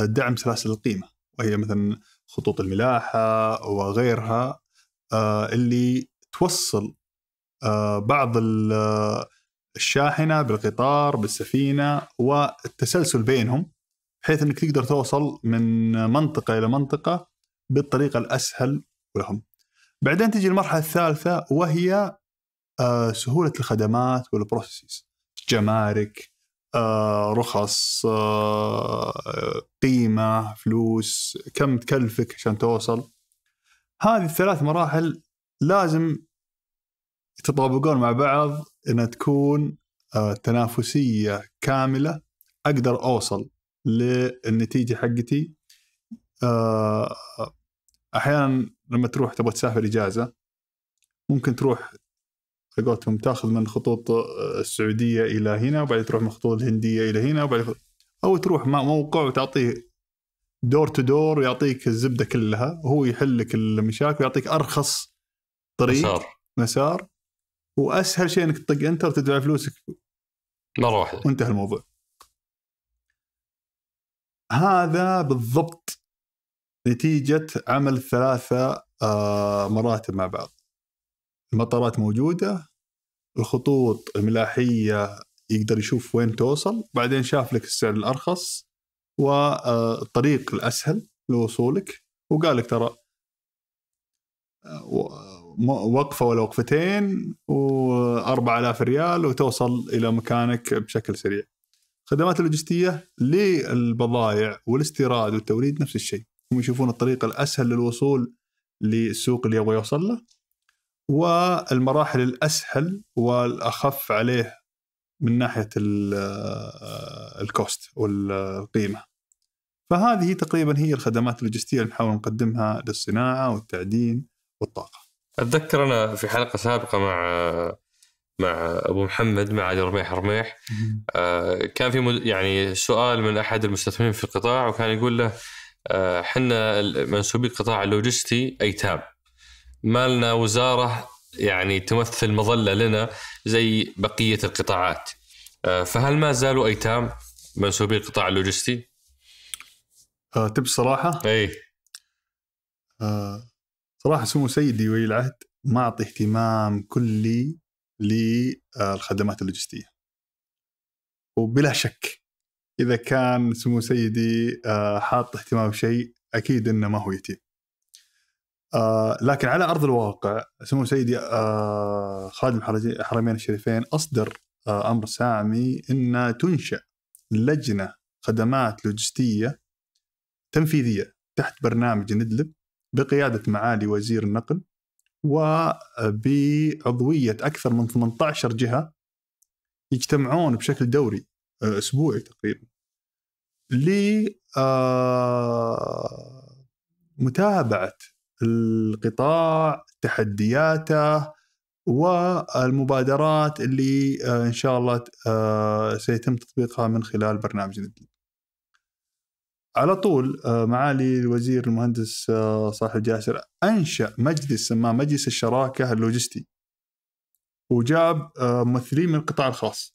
دعم سلاسل القيمة وهي مثلا خطوط الملاحة وغيرها آه، اللي توصل آه، بعض ال- آه، الشاحنة بالقطار بالسفينة والتسلسل بينهم بحيث إنك تقدر توصل من منطقة إلى منطقة بالطريقة الأسهل لهم. بعدين تجي المرحلة الثالثة وهي آه، سهولة الخدمات والبروسيس جمارك آه، رخص آه، قيمة فلوس كم تكلفك عشان توصل. هذه الثلاث مراحل لازم يتطابقون مع بعض انها تكون آه، تنافسية كاملة أقدر أوصل للنتيجة حقتي. آه، أحيانا لما تروح تبغى تسافر إجازة ممكن تروح على قولتهم تاخذ من خطوط آه، السعودية إلى هنا وبعدين تروح من الخطوط الهندية إلى هنا وبعدين أو تروح مع موقع وتعطيه دور تو دور ويعطيك الزبدة كلها وهو يحل لك المشاكل ويعطيك أرخص طريق مسار مسار وأسهل شيء إنك تطق انتر وتدفع فلوسك مرة واحدة وانتهى الموضوع. هذا بالضبط نتيجة عمل ثلاثة آه، مراتب مع بعض. المطارات موجودة، الخطوط الملاحية يقدر يشوف وين توصل، بعدين شاف لك السعر الأرخص والطريق الأسهل لوصولك وقال لك ترى آه، و- م- وقفة ولا وقفتين و4000 ريال وتوصل إلى مكانك بشكل سريع. خدمات اللوجستية للبضائع والاستيراد والتوريد نفس الشيء هم يشوفون الطريقة الأسهل للوصول للسوق اللي يبغى يوصل له والمراحل الأسهل والأخف عليه من ناحية ال- ال cost والقيمة. فهذه تقريبا هي الخدمات اللوجستية اللي نحاول نقدمها للصناعة والتعدين والطاقة. أتذكر أنا في حلقة سابقة مع مع أبو محمد مع علي رميح رميح آه، كان في مد- يعني سؤال من أحد المستثمرين في القطاع وكان يقول له آه، حنا منسوبي القطاع اللوجستي ايتام ما لنا وزارة يعني تمثل مظلة لنا زي بقية القطاعات. آه، فهل ما زالوا أيتام منسوبي القطاع اللوجستي؟ آه، تبي الصراحة إي. آه، صراحة سمو سيدي ولي العهد ما أعطي اهتمام كلي للخدمات اللوجستية. وبلا شك إذا كان سمو سيدي آه، حاط اهتمام بشيء أكيد إنه ما هو يتيم. آه، لكن على أرض الواقع سمو سيدي آه، خادم الحرمين الشريفين أصدر آه، أمر سامي إن تنشأ لجنة خدمات لوجستية تنفيذية تحت برنامج ندلب بقيادة معالي وزير النقل وبعضوية أكثر من 18 جهة يجتمعون بشكل دوري آه، أسبوعي تقريبا لمتابعة القطاع تحدياته والمبادرات اللي آه، إن شاء الله آه، سيتم تطبيقها من خلال برنامج ندلب على طول آه، معالي الوزير المهندس صالح الجاسر أنشأ مجلس سماه مجلس الشراكة اللوجستي. وجاب ممثلين من القطاع الخاص.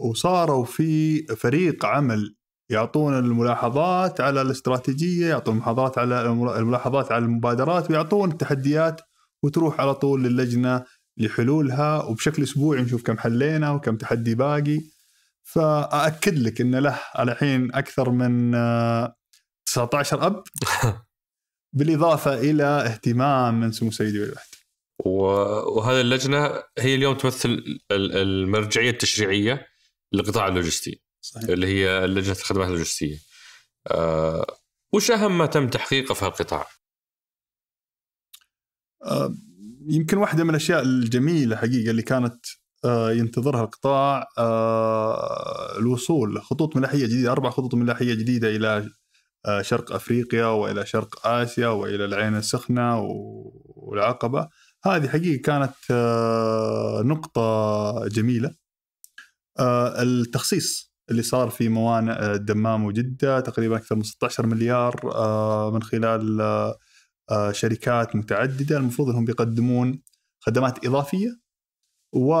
وصاروا في فريق عمل يعطون الملاحظات على الاستراتيجية يعطون الملاحظات على الملاحظات على المبادرات ويعطون التحديات وتروح على طول للجنة لحلولها وبشكل أسبوعي نشوف كم حلينا وكم تحدي باقي. فاكد لك إن له الحين أكثر من آه، 19 أب. بالإضافة إلى اهتمام من سمو سيدي ولي العهد. وهذه اللجنة هي اليوم تمثل ال- المرجعية التشريعية للقطاع اللوجستي. صحيح. اللي هي لجنه الخدمات اللوجستيه. آه، وش أهم ما تم تحقيقه في هالقطاع؟ آه، يمكن واحدة من الأشياء الجميلة حقيقة اللي كانت آه، ينتظرها القطاع آه، الوصول لخطوط ملاحية جديدة أربع خطوط ملاحية جديدة إلى آه، شرق أفريقيا وإلى شرق آسيا وإلى العين السخنة والعقبة هذه حقيقة كانت آه، نقطة جميلة آه، التخصيص اللي صار في موانئ الدمام وجدة تقريبا أكثر من 16 مليار آه، من خلال آه، آه، شركات متعددة المفروض إنهم بيقدمون خدمات إضافية و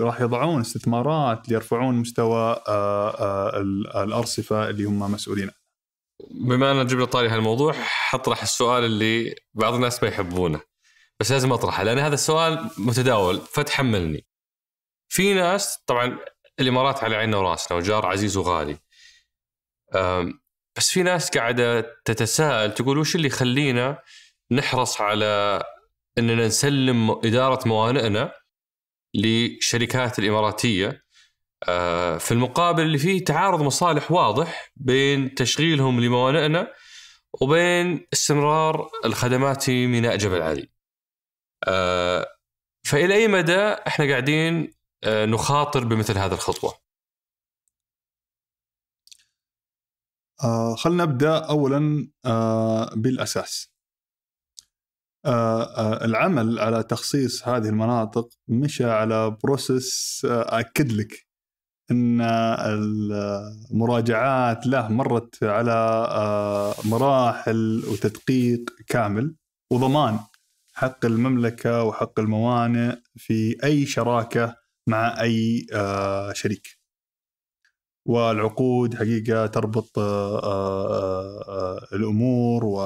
راح يضعون استثمارات ليرفعون مستوى ال- الأرصفة اللي هم مسؤولين عنها. بما أن جبنا طاري هالموضوع حطرح السؤال اللي بعض الناس ما يحبونه بس لازم أطرحه لأن هذا السؤال متداول فتحملني. في ناس طبعا الإمارات على عيننا وراسنا وجار عزيز وغالي. بس في ناس قاعدة تتساءل تقول وش اللي يخلينا نحرص على إننا نسلم إدارة موانئنا لشركات الإماراتية آه، في المقابل اللي فيه تعارض مصالح واضح بين تشغيلهم لموانئنا وبين استمرار الخدمات في ميناء جبل علي. آه، فإلى أي مدى إحنا قاعدين نخاطر بمثل هذه الخطوة؟ آه، خلنا نبدأ اولا آه، بالأساس. آه، آه، العمل على تخصيص هذه المناطق مشى على بروسس آه، أكد لك إن المراجعات له مرت على آه، مراحل وتدقيق كامل وضمان حق المملكة وحق الموانئ في أي شراكة مع أي آه، شريك. والعقود حقيقة تربط آه، آه، الأمور و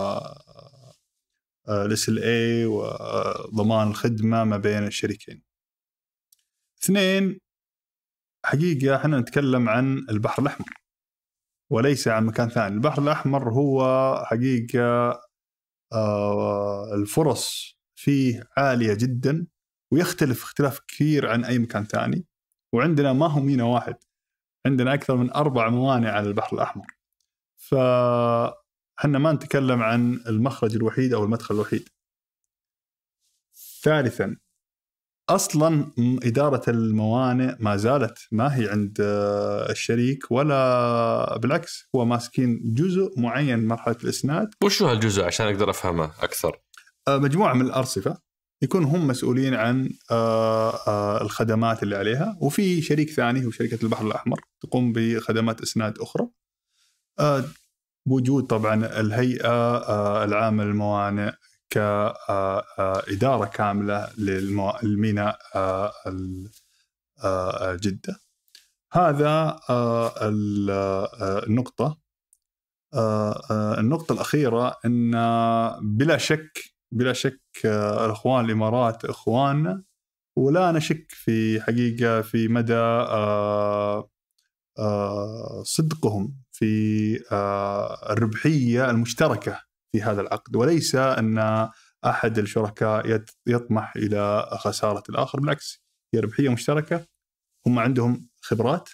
الاس ال اي وضمان الخدمة ما بين الشريكين. اثنين حقيقة إحنا نتكلم عن البحر الأحمر وليس عن مكان ثاني، البحر الأحمر هو حقيقة الفرص فيه عالية جدا ويختلف اختلاف كثير عن أي مكان ثاني وعندنا ما هو ميناء واحد عندنا أكثر من أربع موانئ على البحر الأحمر. فاحنا ما نتكلم عن المخرج الوحيد أو المدخل الوحيد. ثالثا أصلا إدارة الموانئ ما زالت ما هي عند آه، الشريك ولا بالعكس هو ماسكين جزء معين من مرحلة الإسناد. وش هو هالجزء؟ عشان أقدر أفهمه أكثر؟ آه، مجموعة من الأرصفة. يكون هم مسؤولين عن آه، آه، الخدمات اللي عليها. وفي شريك ثاني هو شركة البحر الأحمر تقوم بخدمات أسناد أخرى. آه، بوجود طبعا الهيئة العامه للموانئ كإدارة كاملة للمو- للميناء جدة. هذا ال- النقطة. آه، النقطة الأخيرة أن بلا شك بلا شك آه، الإخوان الإمارات إخواننا. ولا نشك في حقيقة في مدى آه، آه، صدقهم في آه، الربحية المشتركة في هذا العقد. وليس أن أحد الشركاء يطمح إلى خسارة الآخر بالعكس هي ربحية مشتركة. هم عندهم خبرات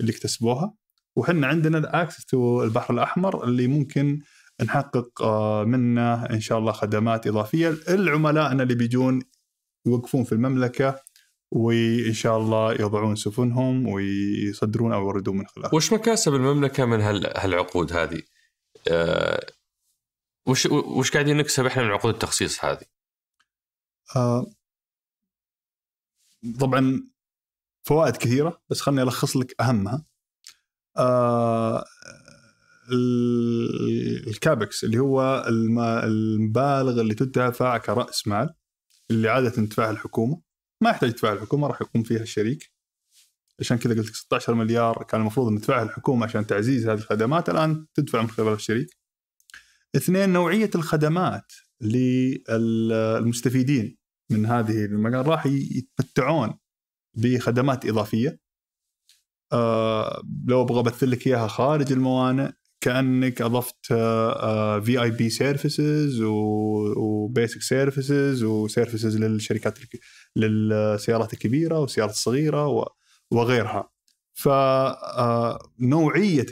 اللي اكتسبوها. وحنا عندنا ال access to البحر الأحمر اللي ممكن نحقق آه، منه إن شاء الله خدمات إضافية لعملائنا اللي بيجون يوقفون في المملكة وإن شاء الله يضعون سفنهم ويصدرون أو يوردون من خلالها. وش مكاسب المملكة من هال- هالعقود هذه؟ أه وش وش قاعدين نكسب إحنا من عقود التخصيص هذه؟ آه، طبعا فوائد كثيرة بس خلني ألخص لك أهمها. ال- الكابكس اللي هو الم- المبالغ اللي تدفع كرأس مال اللي عادة تدفعها الحكومة. ما يحتاج تدفعها الحكومة راح يقوم فيها الشريك. عشان كذا قلت لك 16 مليار كان المفروض ان تدفعها الحكومة عشان تعزيز هذه الخدمات الآن تدفع من خلال الشريك. اثنين نوعية الخدمات للمستفيدين من هذه المجال راح يتمتعون بخدمات إضافية. آه لو أبغى امثل لك إياها خارج الموانئ كأنك أضفت VIP services و basic services و services للشركات. للسيارات الكبيرة والسيارات الصغيرة. وغيرها فنوعيه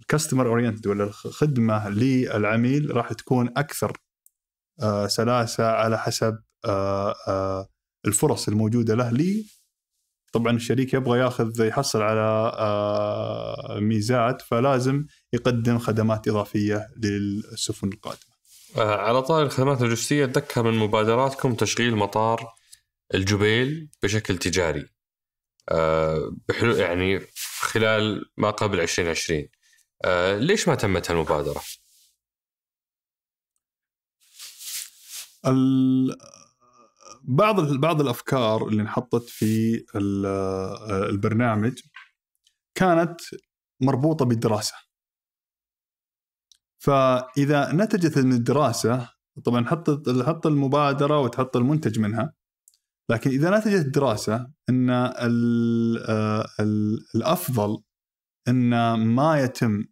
الكاستمر اورينتد ولا الخدمة للعميل راح تكون أكثر آه، سلاسة على حسب آه، آه، الفرص الموجودة له لي طبعا الشريك يبغى ياخذ يحصل على آه، ميزات فلازم يقدم خدمات إضافية للسفن القادمة. أه على طار الخدمات اللوجستية أتذكر من مبادراتكم تشغيل مطار الجبيل بشكل تجاري. أه بحلو يعني خلال ما قبل 2020 أه ليش ما تمت هالمبادره؟ بعض بعض الأفكار اللي انحطت في ال- البرنامج كانت مربوطة بالدراسة. فإذا نتجت من الدراسة طبعا حط حط المبادرة وتحط المنتج منها لكن إذا نتجت الدراسة إن ال ال الأفضل إن ما يتم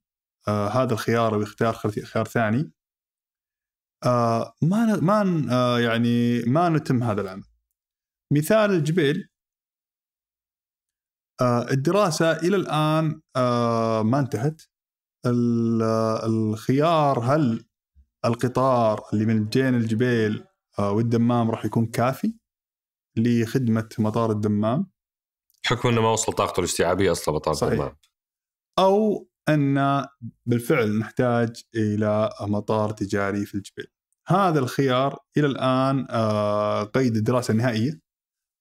آه، هذا الخيار ويختار خيار ثاني آه، ما ما آه، يعني ما نتم هذا العمل. مثال الجبيل آه، الدراسة إلى الآن آه، ما انتهت. ال- الخيار هل القطار اللي من جين الجبيل آه، والدمام راح يكون كافي لخدمة مطار الدمام بحكم إنه ما وصل طاقته الاستيعابية أصلا مطار صحيح. الدمام. أو أن بالفعل نحتاج إلى مطار تجاري في الجبيل. هذا الخيار إلى الآن آه، قيد الدراسة النهائية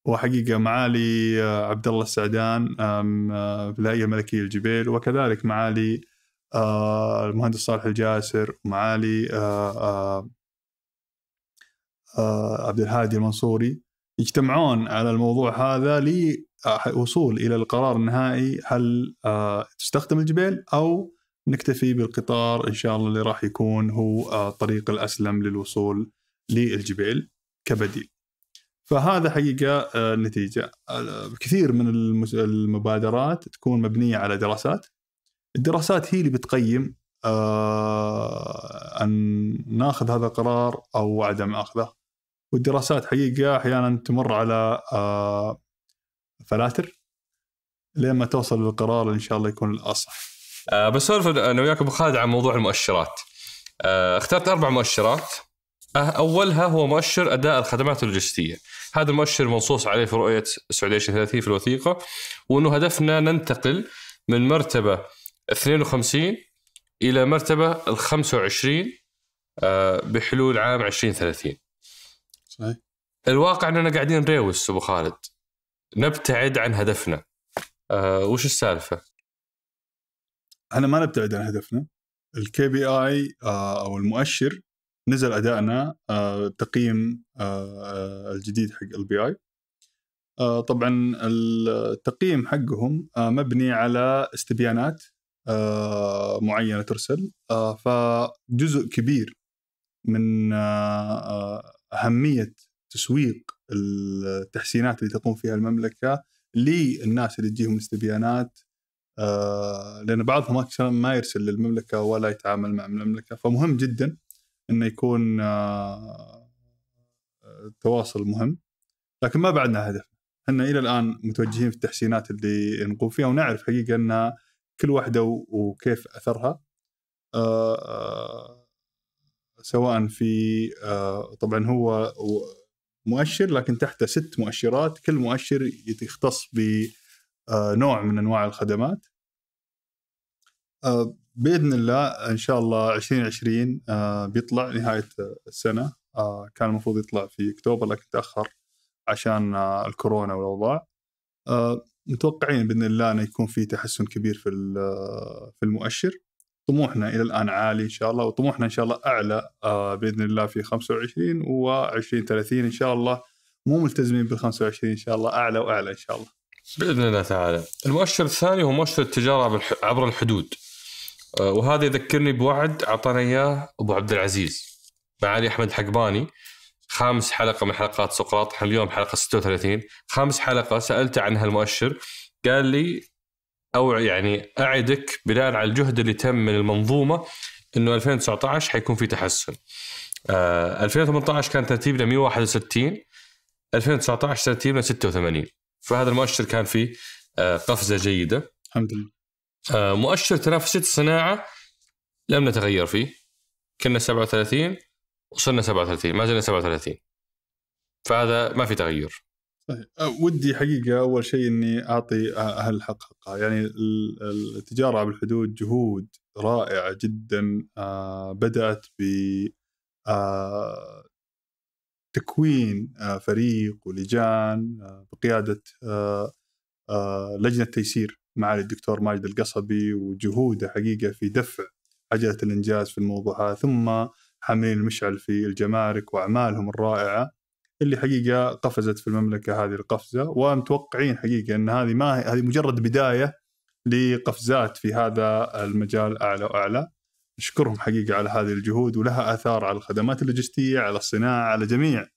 وحقيقة معالي آه، عبد الله السعدان آه، في الهيئة الملكية للجبيل وكذلك معالي المهندس صالح الجاسر ومعالي عبد الهادي المنصوري يجتمعون على الموضوع هذا للوصول إلى القرار النهائي هل آه، تستخدم الجبال أو نكتفي بالقطار؟ إن شاء الله اللي راح يكون هو آه، الطريق الأسلم للوصول للجبال كبديل. فهذا حقيقة آه، النتيجة. آه، كثير من المبادرات تكون مبنية على دراسات. الدراسات هي اللي بتقيم آه، أن ناخذ هذا القرار أو عدم أخذه. والدراسات حقيقة أحيانا تمر على آه، فلاتر لين ما توصل للقرار اللي إن شاء الله يكون الأصح. آه بسولف أنا وياك أبو خالد عن موضوع المؤشرات. آه اخترت أربع مؤشرات آه أولها هو مؤشر أداء الخدمات اللوجستية. هذا المؤشر منصوص عليه في رؤية السعودية 30 في الوثيقة وأنه هدفنا ننتقل من مرتبة 52 إلى مرتبة ال 25 آه بحلول عام 2030. صحيح. الواقع إننا قاعدين نريوس أبو خالد. نبتعد عن هدفنا. آه وش السالفة؟ إحنا ما نبتعد عن هدفنا ال KPI أو المؤشر نزل أدائنا آه، تقييم آه، الجديد حق ال PI طبعا التقييم حقهم آه، مبني على استبيانات آه، معينة ترسل آه، فجزء كبير من آه، آه، أهمية تسويق التحسينات اللي تقوم فيها المملكة للناس اللي تجيهم استبيانات آه، لأن بعضهم أكثر ما يرسل للمملكة ولا يتعامل مع المملكة. فمهم جدا إنه يكون آه، التواصل مهم. لكن ما بعدنا هدف. إحنا إلى الآن متوجهين في التحسينات اللي نقوم فيها ونعرف حقيقة إن كل واحدة وكيف أثرها آه، آه، سواء في آه، طبعا هو مؤشر لكن تحته ست مؤشرات كل مؤشر يختص بنوع من أنواع الخدمات. آه، بإذن الله إن شاء الله 2020 آه، بيطلع نهاية السنة. آه، كان المفروض يطلع في أكتوبر لكن تأخر عشان آه، الكورونا والاوضاع آه، متوقعين بإذن الله إنه يكون في تحسن كبير في في المؤشر. طموحنا إلى الآن عالي إن شاء الله وطموحنا إن شاء الله أعلى آه، بإذن الله في 25 و20 30 إن شاء الله. مو ملتزمين بال 25 إن شاء الله أعلى وأعلى إن شاء الله. بإذن الله تعالى. المؤشر الثاني هو مؤشر التجارة عبر الحدود. آه، وهذا يذكرني بوعد أعطانا إياه أبو عبد العزيز. معالي أحمد حقباني. خامس حلقة من حلقات سقراط اليوم حلقة 36 خامس حلقة سالته عن هالمؤشر قال لي أو يعني أعدك بناء على الجهد اللي تم من المنظومة إنه 2019 حيكون في تحسن. آه 2018 كان ترتيبنا 161 2019 ترتيبنا 86 فهذا المؤشر كان فيه آه قفزة جيدة. الحمد لله. آه، مؤشر تنافسية الصناعة لم نتغير فيه. كنا 37 وصلنا 37 ما زلنا 37 فهذا ما في تغير. ودي حقيقة أول شيء إني أعطي أهل الحق حقها يعني ال- ال- التجارة عبر الحدود جهود رائعة جدا آه، بدأت ب تكوين فريق ولجان بقيادة آه، لجنة تيسير معالي الدكتور ماجد القصبي وجهوده حقيقة في دفع عجلة الإنجاز في الموضوع هذا. ثم حاملين المشعل في الجمارك وأعمالهم الرائعة. اللي حقيقة قفزت في المملكة هذه القفزة ومتوقعين حقيقة إن هذه ما هذه مجرد بداية لقفزات في هذا المجال أعلى وأعلى. نشكرهم حقيقة على هذه الجهود ولها آثار على الخدمات اللوجستية على الصناعة على جميع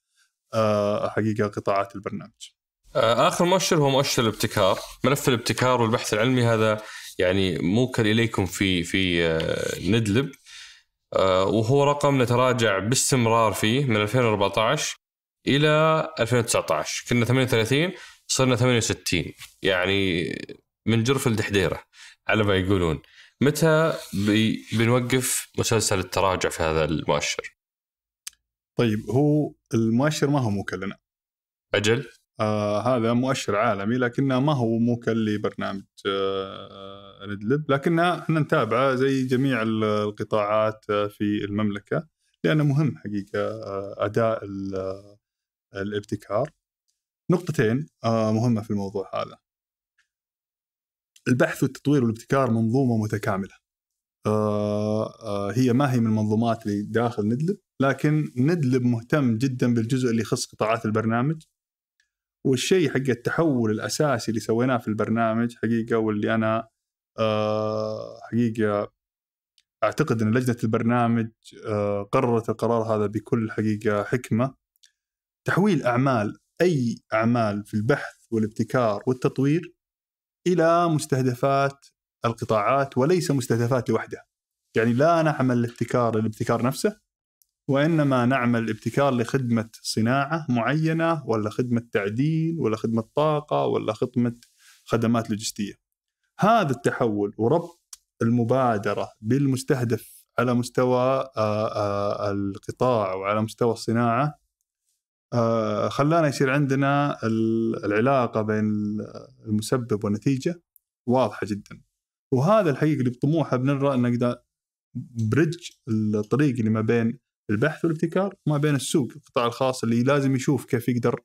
آه، حقيقة قطاعات البرنامج. آه، آخر مؤشر هو مؤشر الابتكار. ملف الابتكار والبحث العلمي هذا يعني موكل إليكم في في آه، ندلب. وهو رقم نتراجع باستمرار فيه من 2014 إلى 2019 كنا 38 صرنا 68 يعني من جرف الدحديرة على ما يقولون. متى بي بنوقف مسلسل التراجع في هذا المؤشر؟ طيب هو المؤشر ما هو موكل لنا. أجل؟ آه هذا مؤشر عالمي لكنه ما هو موكل لبرنامج آه ندلب لكنه إحنا نتابعه زي جميع ال- القطاعات آه، في المملكة لأنه مهم حقيقة آه أداء الابتكار. نقطتين آه مهمة في الموضوع هذا. البحث والتطوير والابتكار منظومة متكاملة. آه، آه، هي ما هي من المنظومات اللي داخل ندلب لكن ندلب مهتم جدا بالجزء اللي يخص قطاعات البرنامج والشيء حق التحول الأساسي اللي سويناه في البرنامج حقيقة واللي أنا آه، حقيقة أعتقد إن لجنة البرنامج قررت القرار هذا بكل حقيقة حكمة تحويل أعمال أي أعمال في البحث والابتكار والتطوير إلى مستهدفات القطاعات وليس مستهدفات لوحدها. يعني لا نعمل الابتكار للابتكار نفسه وإنما نعمل ابتكار لخدمة صناعة معينة ولا خدمة تعديل ولا خدمة طاقة ولا خدمة خدمات لوجستية. هذا التحول وربط المبادرة بالمستهدف على مستوى آه، آه، القطاع وعلى مستوى الصناعة خلانا يصير عندنا ال- العلاقة بين المسبب والنتيجة واضحة جدا. وهذا الحقيقة اللي بطموحه بنرى ان نقدر بريدج الطريق اللي ما بين البحث والابتكار وما بين السوق القطاع الخاص اللي لازم يشوف كيف يقدر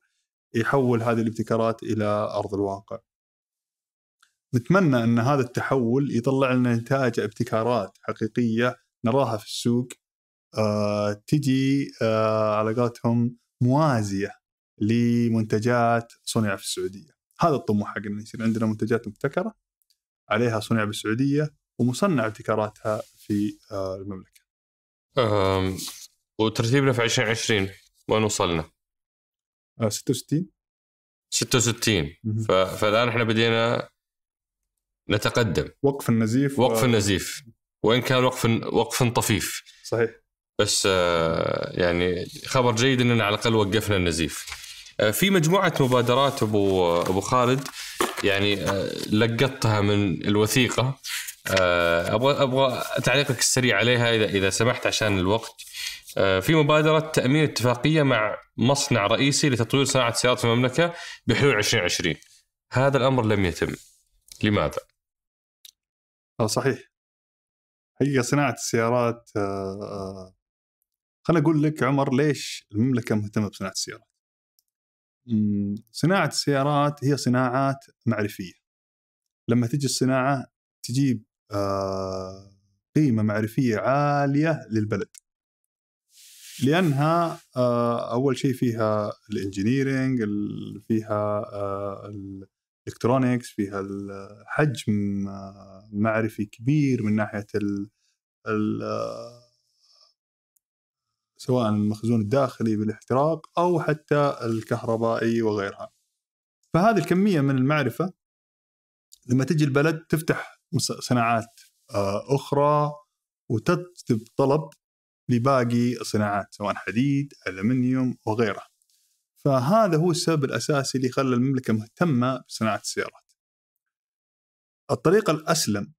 يحول هذه الابتكارات إلى أرض الواقع. نتمنى إن هذا التحول يطلع لنا نتائج ابتكارات حقيقية نراها في السوق آه تجي آه على قولتهم موازية لمنتجات صنع في السعودية. هذا الطموح حقنا يصير عندنا منتجات مبتكرة عليها صنع بالسعودية ومصنع ابتكاراتها في آه المملكة. وترتيبنا في 2020 وين وصلنا؟ آه 66 66 مهم. ف... فالآن إحنا بدينا نتقدم وقف النزيف وقف النزيف وإن كان وقف وقف طفيف صحيح بس آه، يعني خبر جيد إننا على الأقل وقفنا النزيف. آه، في مجموعة مبادرات أبو أبو خالد يعني آه، لقطتها من الوثيقة أبغى أبغى تعليقك السريع عليها إذا إذا سمحت عشان الوقت. في مبادرة تأمين اتفاقية مع مصنع رئيسي لتطوير صناعة السيارات في المملكة بحلول 2020. هذا الأمر لم يتم. لماذا؟ صحيح حقيقة صناعة السيارات خليني أقول لك عمر ليش المملكة مهتمة بصناعة السيارات؟ مم، صناعة السيارات هي صناعات معرفية. لما تجي الصناعة تجيب آه، قيمة معرفية عالية للبلد. لأنها آه، أول شيء فيها الإنجينيرينج ال- فيها آه، الإلكترونيكس فيها الحجم معرفي كبير من ناحية ال ال- سواء المخزون الداخلي بالاحتراق أو حتى الكهربائي وغيرها. فهذه الكمية من المعرفة لما تجي البلد تفتح صناعات آه، أخرى وتجذب طلب لباقي الصناعات سواء حديد ألمنيوم وغيرها. فهذا هو السبب الأساسي اللي خلى المملكة مهتمة بصناعة السيارات. الطريقة الأسلم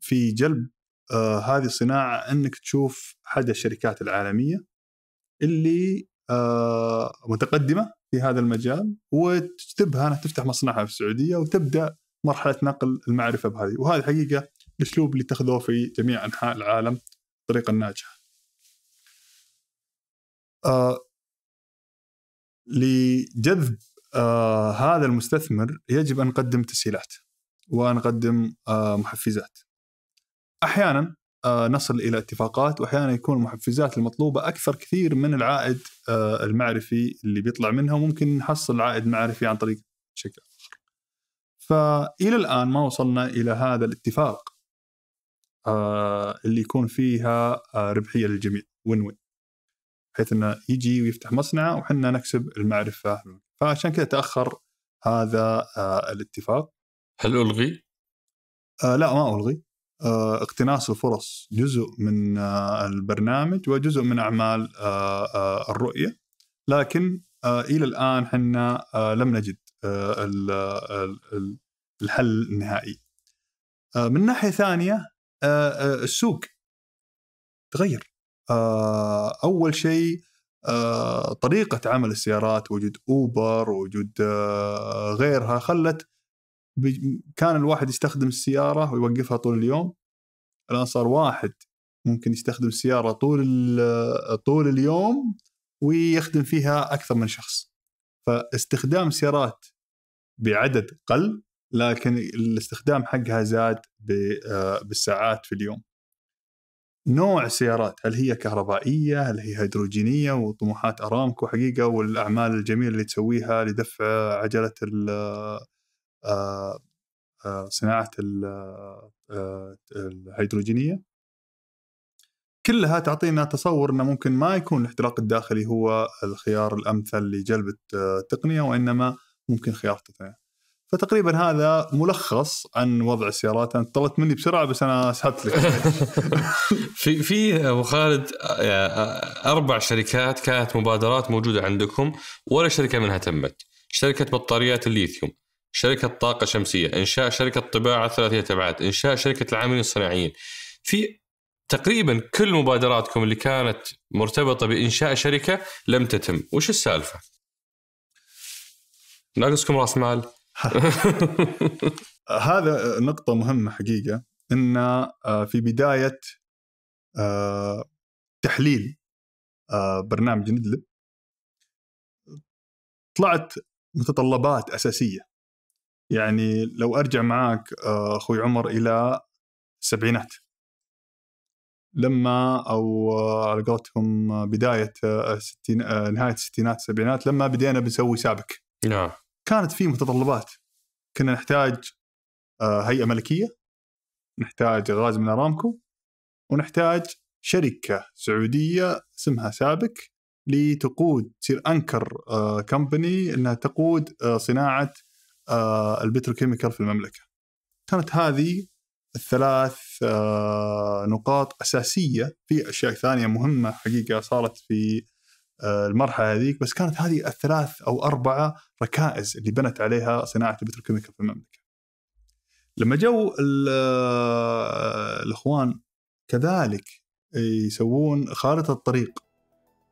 في جلب آه هذه الصناعة أنك تشوف أحد الشركات العالمية اللي آه متقدمة في هذا المجال وتجذبها أنها تفتح مصنعها في السعودية وتبدأ مرحلة نقل المعرفة بهذه. وهذه حقيقة الأسلوب اللي اتخذوه في جميع أنحاء العالم الطريقة الناجحة آه لجذب آه هذا المستثمر يجب أن نقدم تسهيلات ونقدم آه محفزات. أحيانا آه نصل إلى اتفاقات وأحيانا يكون المحفزات المطلوبة أكثر كثير من العائد آه المعرفي اللي بيطلع منها وممكن نحصل عائد معرفي عن طريق شكل آخر. فإلى الآن ما وصلنا إلى هذا الاتفاق آه اللي يكون فيها آه ربحية للجميع. وين وين؟ بحيث إنه يجي ويفتح مصنعه وحنا نكسب المعرفة. فعشان كذا تأخر هذا آه الاتفاق. هل ألغي؟ آه لا ما ألغي. آه اقتناص الفرص جزء من آه البرنامج وجزء من أعمال آه آه الرؤية. لكن آه إلى الآن حنا آه لم نجد آه ال- ال- ال- الحل النهائي. آه من ناحية ثانية آه آه السوق تغير. آه، أول شيء آه، طريقة عمل السيارات وجود أوبر وجود آه، غيرها خلت كان الواحد يستخدم السيارة ويوقفها طول اليوم. الآن صار واحد ممكن يستخدم السياره طول طول اليوم ويخدم فيها أكثر من شخص. فاستخدام السيارات بعدد قل لكن الاستخدام حقها زاد بالساعات في اليوم. نوع السيارات هل هي كهربائية؟ هل هي هيدروجينية؟ وطموحات أرامكو حقيقة؟ والأعمال الجميلة اللي تسويها لدفع عجلة صناعة ال- آه، الهيدروجينية. كلها تعطينا تصور إنه ممكن ما يكون الاحتراق الداخلي هو الخيار الأمثل لجلب التقنية وإنما ممكن خيار ثاني. فتقريبا هذا ملخص عن وضع السيارات. أنا طلبت مني بسرعة بس أنا اسهبت لك. في في أبو خالد آه، أربع شركات كانت مبادرات موجودة عندكم ولا شركة منها تمت. شركة بطاريات الليثيوم. شركة طاقة شمسية إنشاء شركة طباعة ثلاثية ابعاد إنشاء شركة العاملين الصناعيين. في تقريبا كل مبادراتكم اللي كانت مرتبطة بإنشاء شركة لم تتم. وش السالفة؟ ناقصكم راس مال؟ هذا نقطة مهمة حقيقة إن آه، في بداية آه، تحليل آه، برنامج ندلب طلعت متطلبات أساسية. يعني لو أرجع معاك آه، أخوي عمر إلى السبعينات لما أو آه، على قولتهم آه، بداية آه، الستين نهاية الستينات السبعينات لما بدينا بنسوي سابك نعم. كانت في متطلبات. كنا نحتاج هيئة ملكية نحتاج غاز من أرامكو ونحتاج شركة سعودية اسمها سابك لتقود تصير أنكر كمباني إنها تقود صناعة البتروكيميكال في المملكة. كانت هذه الثلاث آه، نقاط أساسية في أشياء ثانية مهمة حقيقة صارت في آه، المرحلة هذيك بس كانت هذه الثلاث أو أربعة ركائز اللي بنت عليها صناعة البتروكيميكال في المملكة. لما جو ال- آه، الإخوان كذلك يسوون خارطة الطريق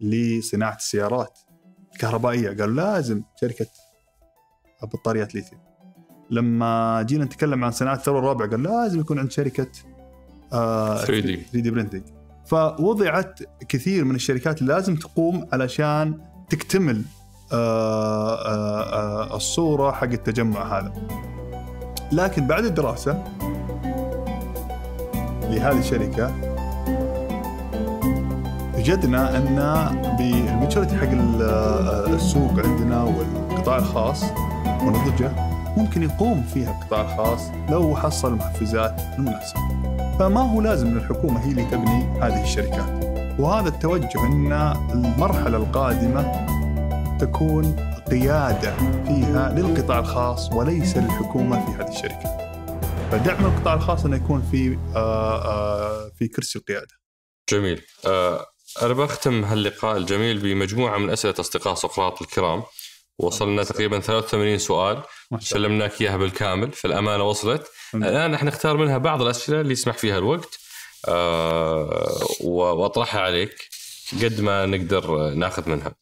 لصناعة السيارات الكهربائية قالوا لازم شركة بطاريات ليثيوم. لما جينا نتكلم عن صناعة الثورة الرابعة قال لازم يكون عند شركة آه 3D. 3 دي برينتنج فوضعت كثير من الشركات اللي لازم تقوم علشان تكتمل آه، آه، الصورة حق التجمع هذا لكن بعد الدراسة لهذه الشركة وجدنا أن بالماتشوريتي حق ال- السوق عندنا والقطاع الخاص ونضجه ممكن يقوم فيها القطاع الخاص لو حصل المحفزات المناسبه. فما هو لازم ان الحكومة هي اللي تبني هذه الشركات. وهذا التوجه إن المرحلة القادمة تكون قيادة فيها للقطاع الخاص وليس للحكومة في هذه الشركات. فدعم القطاع الخاص إنه يكون في آه، آه، في كرسي القيادة. جميل آه، أنا بختم هاللقاء الجميل بمجموعة من أسئلة أصدقاء سقراط الكرام وصلنا تقريبا 83 سؤال. سلمناك إياها بالكامل. فالأمانة وصلت. الآن إحنا نختار منها بعض الأسئلة اللي يسمح فيها الوقت. آه، وأطرحها عليك قد ما نقدر ناخذ منها.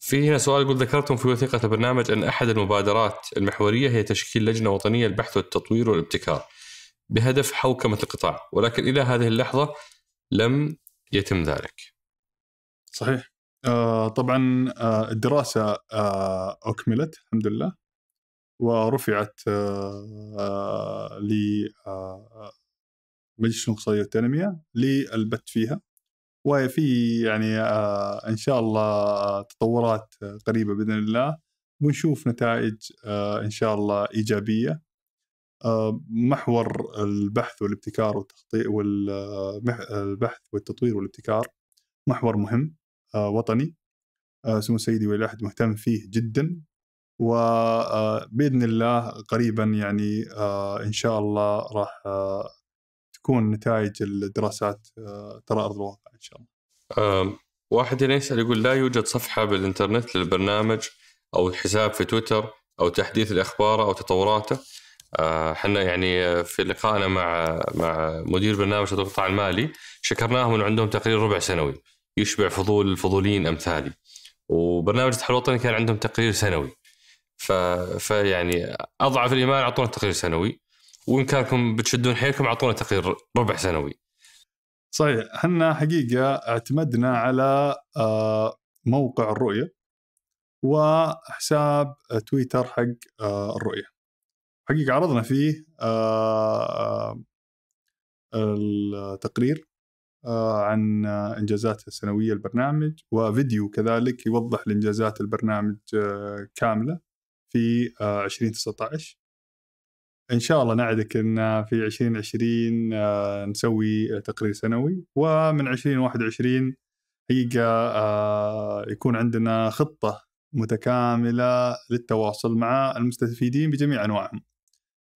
في هنا سؤال يقول ذكرتم في وثيقة البرنامج أن أحد المبادرات المحورية هي تشكيل لجنة وطنية للبحث والتطوير والابتكار بهدف حوكمة القطاع ولكن إلى هذه اللحظة لم يتم ذلك. صحيح. آه طبعا آه الدراسة آه أكملت الحمد لله. ورفعت آه آه لمجلس الاقتصادية والتنمية للبت فيها. وفي يعني آه إن شاء الله تطورات قريبة بإذن الله. ونشوف نتائج إن شاء الله إيجابية. محور البحث والابتكار والتخطيط والبحث والتطوير والابتكار محور مهم. وطني. آه، سمو سيدي ولي العهد مهتم فيه جدا. وباذن الله قريبا يعني آه، إن شاء الله راح آه، تكون نتائج الدراسات آه، ترى أرض الواقع إن شاء الله. واحد هنا يسأل يقول لا يوجد صفحة بالإنترنت للبرنامج أو حساب في تويتر أو تحديث الأخبار أو تطوراته. آه، إحنا يعني في لقائنا مع مع مدير برنامج القطاع المالي شكرناهم انه عندهم تقرير ربع سنوي. يشبع فضول الفضوليين امثالي وبرنامج التحول الوطني كان عندهم تقرير سنوي. ف... فيعني أضعف الإيمان أعطونا تقرير سنوي. وان كانكم بتشدون حيلكم أعطونا تقرير ربع سنوي. صحيح. إحنا حقيقة اعتمدنا على آه، موقع الرؤية وحساب تويتر حق آه، الرؤية. حقيقة عرضنا فيه آه، التقرير. عن آه، انجازاته السنوية البرنامج وفيديو كذلك يوضح الإنجازات البرنامج آه، كاملة في آه، 2019 إن شاء الله نعدك إن في 2020 آه، نسوي تقرير سنوي ومن 2021 حقيقة آه، يكون عندنا خطة متكاملة للتواصل مع المستفيدين بجميع أنواعهم.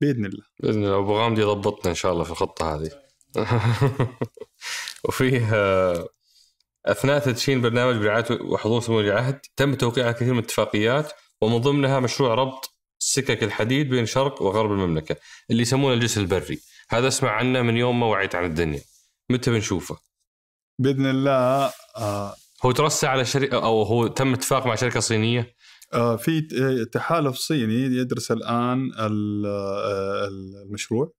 بإذن الله. بإذن الله. أبو غامدي يضبطنا إن شاء الله في الخطة هذه. وفيه آه، أثناء تدشين برنامج برعاية وحضور سمو ولي العهد تم توقيع كثير من الاتفاقيات ومن ضمنها مشروع ربط سكك الحديد بين شرق وغرب المملكة اللي يسمونه الجسر البري. هذا اسمع عنه من يوم ما وعيت عن الدنيا. متى بنشوفه؟ بإذن الله آه، هو ترسى على شركه أو هو تم اتفاق مع شركة صينية؟ آه، في تحالف صيني يدرس الآن ال- آه، المشروع.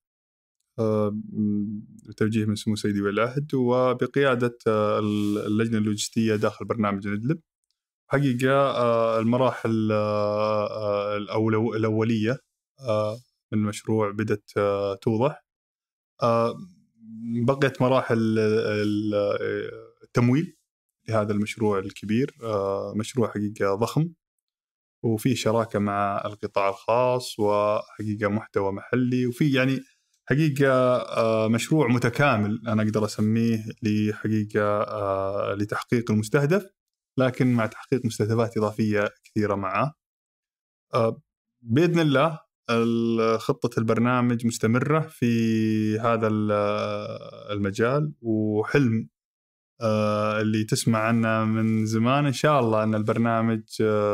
بتوجيه من سمو سيدي ولي العهد وبقيادة آه، اللجنة اللوجستية داخل برنامج ندلب. حقيقة آه، المراحل آه، آه، آه، من المشروع بدأت آه، توضح. آه، بقيت مراحل ال- ال- التمويل لهذا المشروع الكبير آه، مشروع حقيقة ضخم وفي شراكة مع القطاع الخاص وحقيقة محتوى محلي وفي يعني حقيقة آه، مشروع متكامل أنا أقدر أسميه لحقيقة آه، لتحقيق المستهدف لكن مع تحقيق مستهدفات إضافية كثيرة معه. آه، بإذن الله ال- خطة البرنامج مستمرة في هذا ال- المجال وحلم اللي تسمع عنه من زمان إن شاء الله أن البرنامج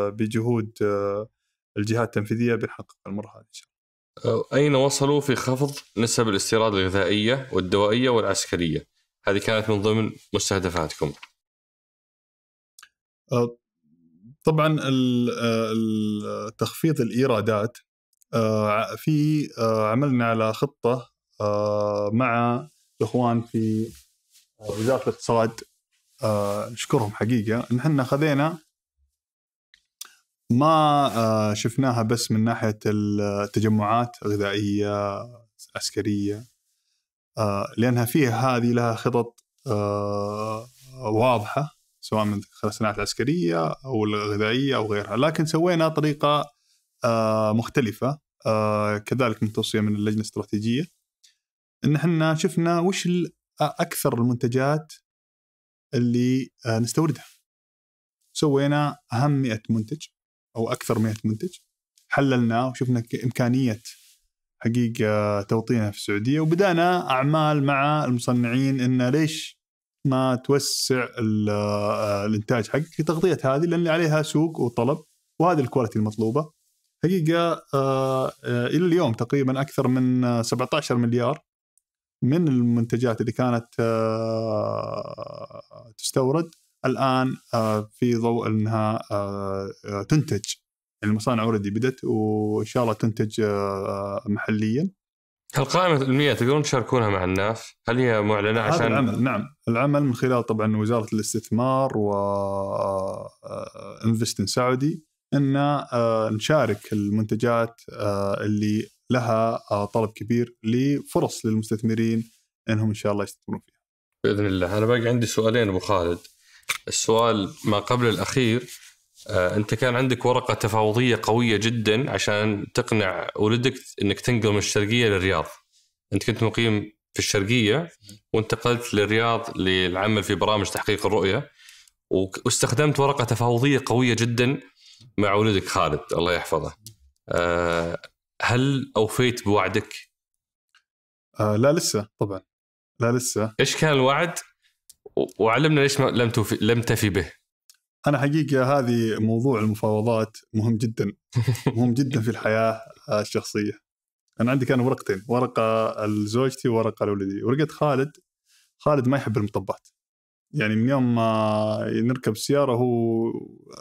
بجهود الجهات التنفيذية بنحقق المرة هذه إن شاء الله. أين وصلوا في خفض نسب الاستيراد الغذائية والدوائية والعسكرية؟ هذه كانت من ضمن مستهدفاتكم. طبعا ال- آه، ال- تخفيض الإيرادات آه، في عملنا على آه، مع الاخوان في وزارة الاقتصاد نشكرهم حقيقة إن إحنا خذينا ما آه، شفناها بس من ناحية التجمعات غذائية عسكرية آه، لأنها فيها هذه لها خطط آه، واضحة سواء من الصناعات العسكريه أو الغذائية أو غيرها. لكن سوينا طريقة مختلفة كذلك من توصية من اللجنة الاستراتيجية. إن إحنا شفنا وش أكثر المنتجات اللي نستوردها. سوينا أهم 100 منتج. أو أكثر 100 منتج. حللناه وشفنا إمكانية حقيقة توطينها في السعودية وبدأنا أعمال مع المصنعين إن ليش ما توسع آه، الإنتاج حقك لتغطيه هذه لأن عليها سوق وطلب وهذه ال quality المطلوبة. حقيقة آه، آه، إلى اليوم تقريبا أكثر من آه، 17 مليار من المنتجات اللي كانت تستورد. الآن آه، في ضوء إنها آه، آه، تنتج. يعني المصانع already بدت وإن شاء الله تنتج محليا. هل قائمة المياه تقدرون تشاركونها مع الناس؟ هل هي معلنة هذا عشان العمل نعم. العمل من خلال طبعا وزارة الاستثمار و انفستن سعودي إن نشارك المنتجات اللي لها طلب كبير لفرص للمستثمرين إنهم إن شاء الله يستثمرون فيها. بإذن الله. أنا باقي عندي سؤالين أبو خالد. السؤال ما قبل الأخير آه، أنت كان عندك ورقة تفاوضية قوية جدا عشان تقنع ولدك أنك تنقل من الشرقية للرياض أنت كنت مقيم في الشرقية وانتقلت للرياض للعمل في برامج تحقيق الرؤية وك- واستخدمت ورقة تفاوضية قوية جدا مع ولدك خالد الله يحفظه آه، هل أوفيت بوعدك؟ آه، لا لسه طبعا لا لسه إيش كان الوعد؟ وعلمنا ليش ما لم توفي لم تفي به. أنا حقيقة هذه موضوع المفاوضات مهم جدا مهم جدا في الحياة الشخصية. أنا عندي كان ورقتين ورقة لزوجتي وورقة لولدي. ورقة خالد خالد ما يحب المطبات. يعني من يوم ما نركب السياره هو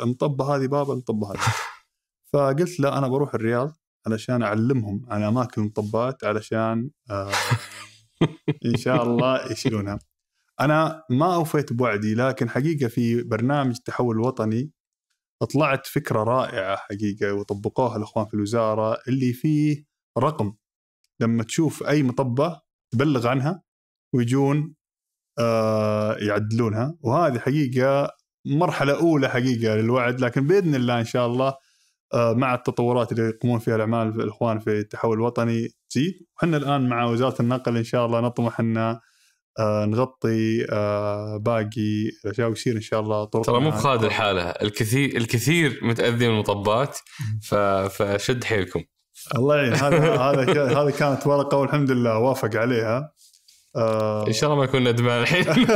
المطبه هذه بابا المطبه هذه. فقلت لا أنا بروح الرياض علشان أعلمهم عن أماكن المطبات علشان آه إن شاء الله يشيلونها. أنا ما أوفيت بوعدي لكن حقيقة في برنامج التحول الوطني طلعت فكرة رائعة حقيقة وطبقوها الأخوان في الوزارة اللي فيه رقم. لما تشوف أي مطبة تبلغ عنها ويجون آه، يعدلونها. وهذه حقيقة مرحلة أولى حقيقة للوعد لكن بإذن الله إن شاء الله آه، مع التطورات اللي يقومون فيها الأعمال الأخوان في التحول الوطني تزيد. وحنا الآن مع وزارة النقل إن شاء الله نطمح أن نغطي آه، باقي الأشياء ويصير إن شاء الله طرق ترى مو بخالد الحاله الكثير الكثير متأذي من المطبات. فشد حيلكم. الله يعين. هذا هذا هذه كانت ورقه والحمد لله وافق عليها. آه، إن شاء الله ما يكون ندمان الحين.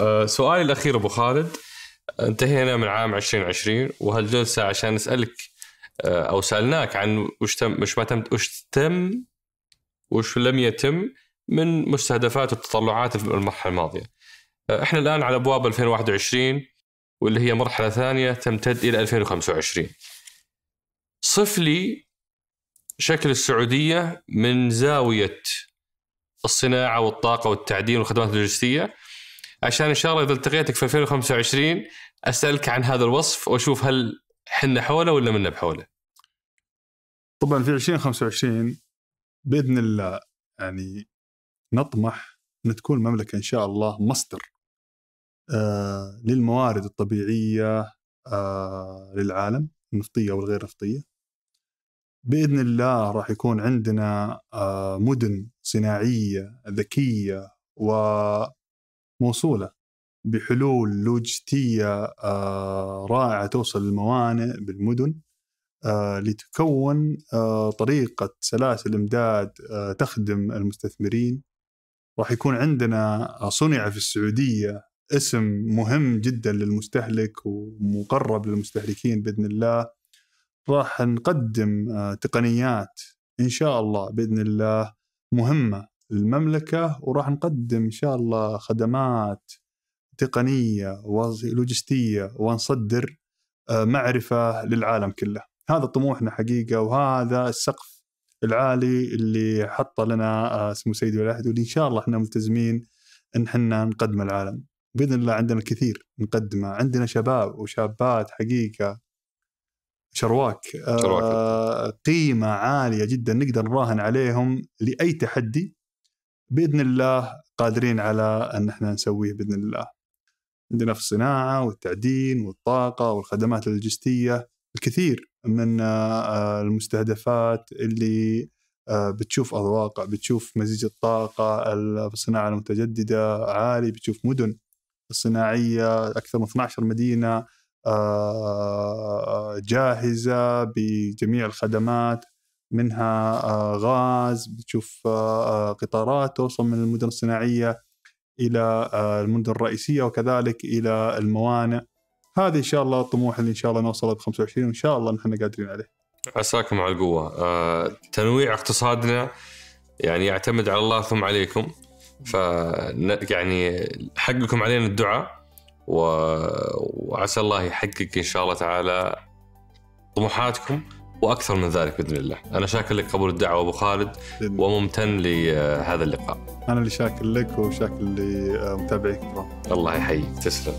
آه، سؤالي الأخير أبو خالد. انتهينا من عام 2020 وهالجلسه عشان نسألك آه، أو سألناك عن وش تم وش ما تم وش تم وش لم يتم من مستهدفات والتطلعات في المرحلة الماضية. آه، إحنا الآن على أبواب 2021 واللي هي مرحلة ثانية تمتد إلى 2025. صف لي شكل السعودية من زاوية الصناعة والطاقة والتعدين والخدمات اللوجستية عشان إن شاء الله إذا التقيتك في 2025 أسألك عن هذا الوصف وأشوف هل حنا حوله ولا منا بحوله. طبعا في 2025 بإذن الله يعني نطمح إن تكون المملكة إن شاء الله مصدر آه للموارد الطبيعية آه للعالم النفطية والغير نفطية. بإذن الله راح يكون عندنا آه مدن صناعية ذكية وموصولة بحلول لوجستية آه رائعة توصل للموانئ بالمدن آه، لتكون آه، طريقة سلاسل إمداد تخدم المستثمرين راح يكون عندنا صنع في السعودية اسم مهم جدا للمستهلك ومقرب للمستهلكين بإذن الله. راح نقدم آه، تقنيات إن شاء الله بإذن الله مهمة للمملكة وراح نقدم إن شاء الله خدمات تقنية ولوجستية ونصدر آه، معرفة للعالم كله. هذا طموحنا حقيقة وهذا السقف العالي اللي حطه لنا آه، سمو سيدي والعهد واللي إن شاء الله إحنا ملتزمين إن إحنا نقدم العالم. بإذن الله عندنا الكثير نقدمه. عندنا شباب وشابات حقيقة شرواك شرواك. آه قيمة عالية جدا نقدر نراهن عليهم لأي تحدي. بإذن الله قادرين على أن إحنا نسويه بإذن الله. عندنا في الصناعة والتعدين والطاقة والخدمات اللوجستية. الكثير من آه، آه، المستهدفات اللي آه، بتشوف أرض واقع بتشوف مزيج الطاقة الصناعة المتجددة عالي بتشوف مدن الصناعية أكثر من 12 مدينة آه، جاهزة بجميع الخدمات منها غاز بتشوف قطارات توصل من المدن الصناعية إلى آه، المدن الرئيسية وكذلك إلى الموانئ. هذه إن شاء الله الطموح اللي إن شاء الله نوصل ب 25 وإن شاء الله نحن قادرين عليه عساكم على القوة. آه، تنويع اقتصادنا يعني يعتمد على الله ثم عليكم. ف يعني حقكم علينا الدعاء و... وعسى الله يحقق إن شاء الله تعالى طموحاتكم وأكثر من ذلك بإذن الله. أنا شاكر لك قبول الدعوه ابو خالد. وممتن لهذا اللقاء. أنا اللي شاكر لك وشاكر لمتابعيك الله يحييك تسلم.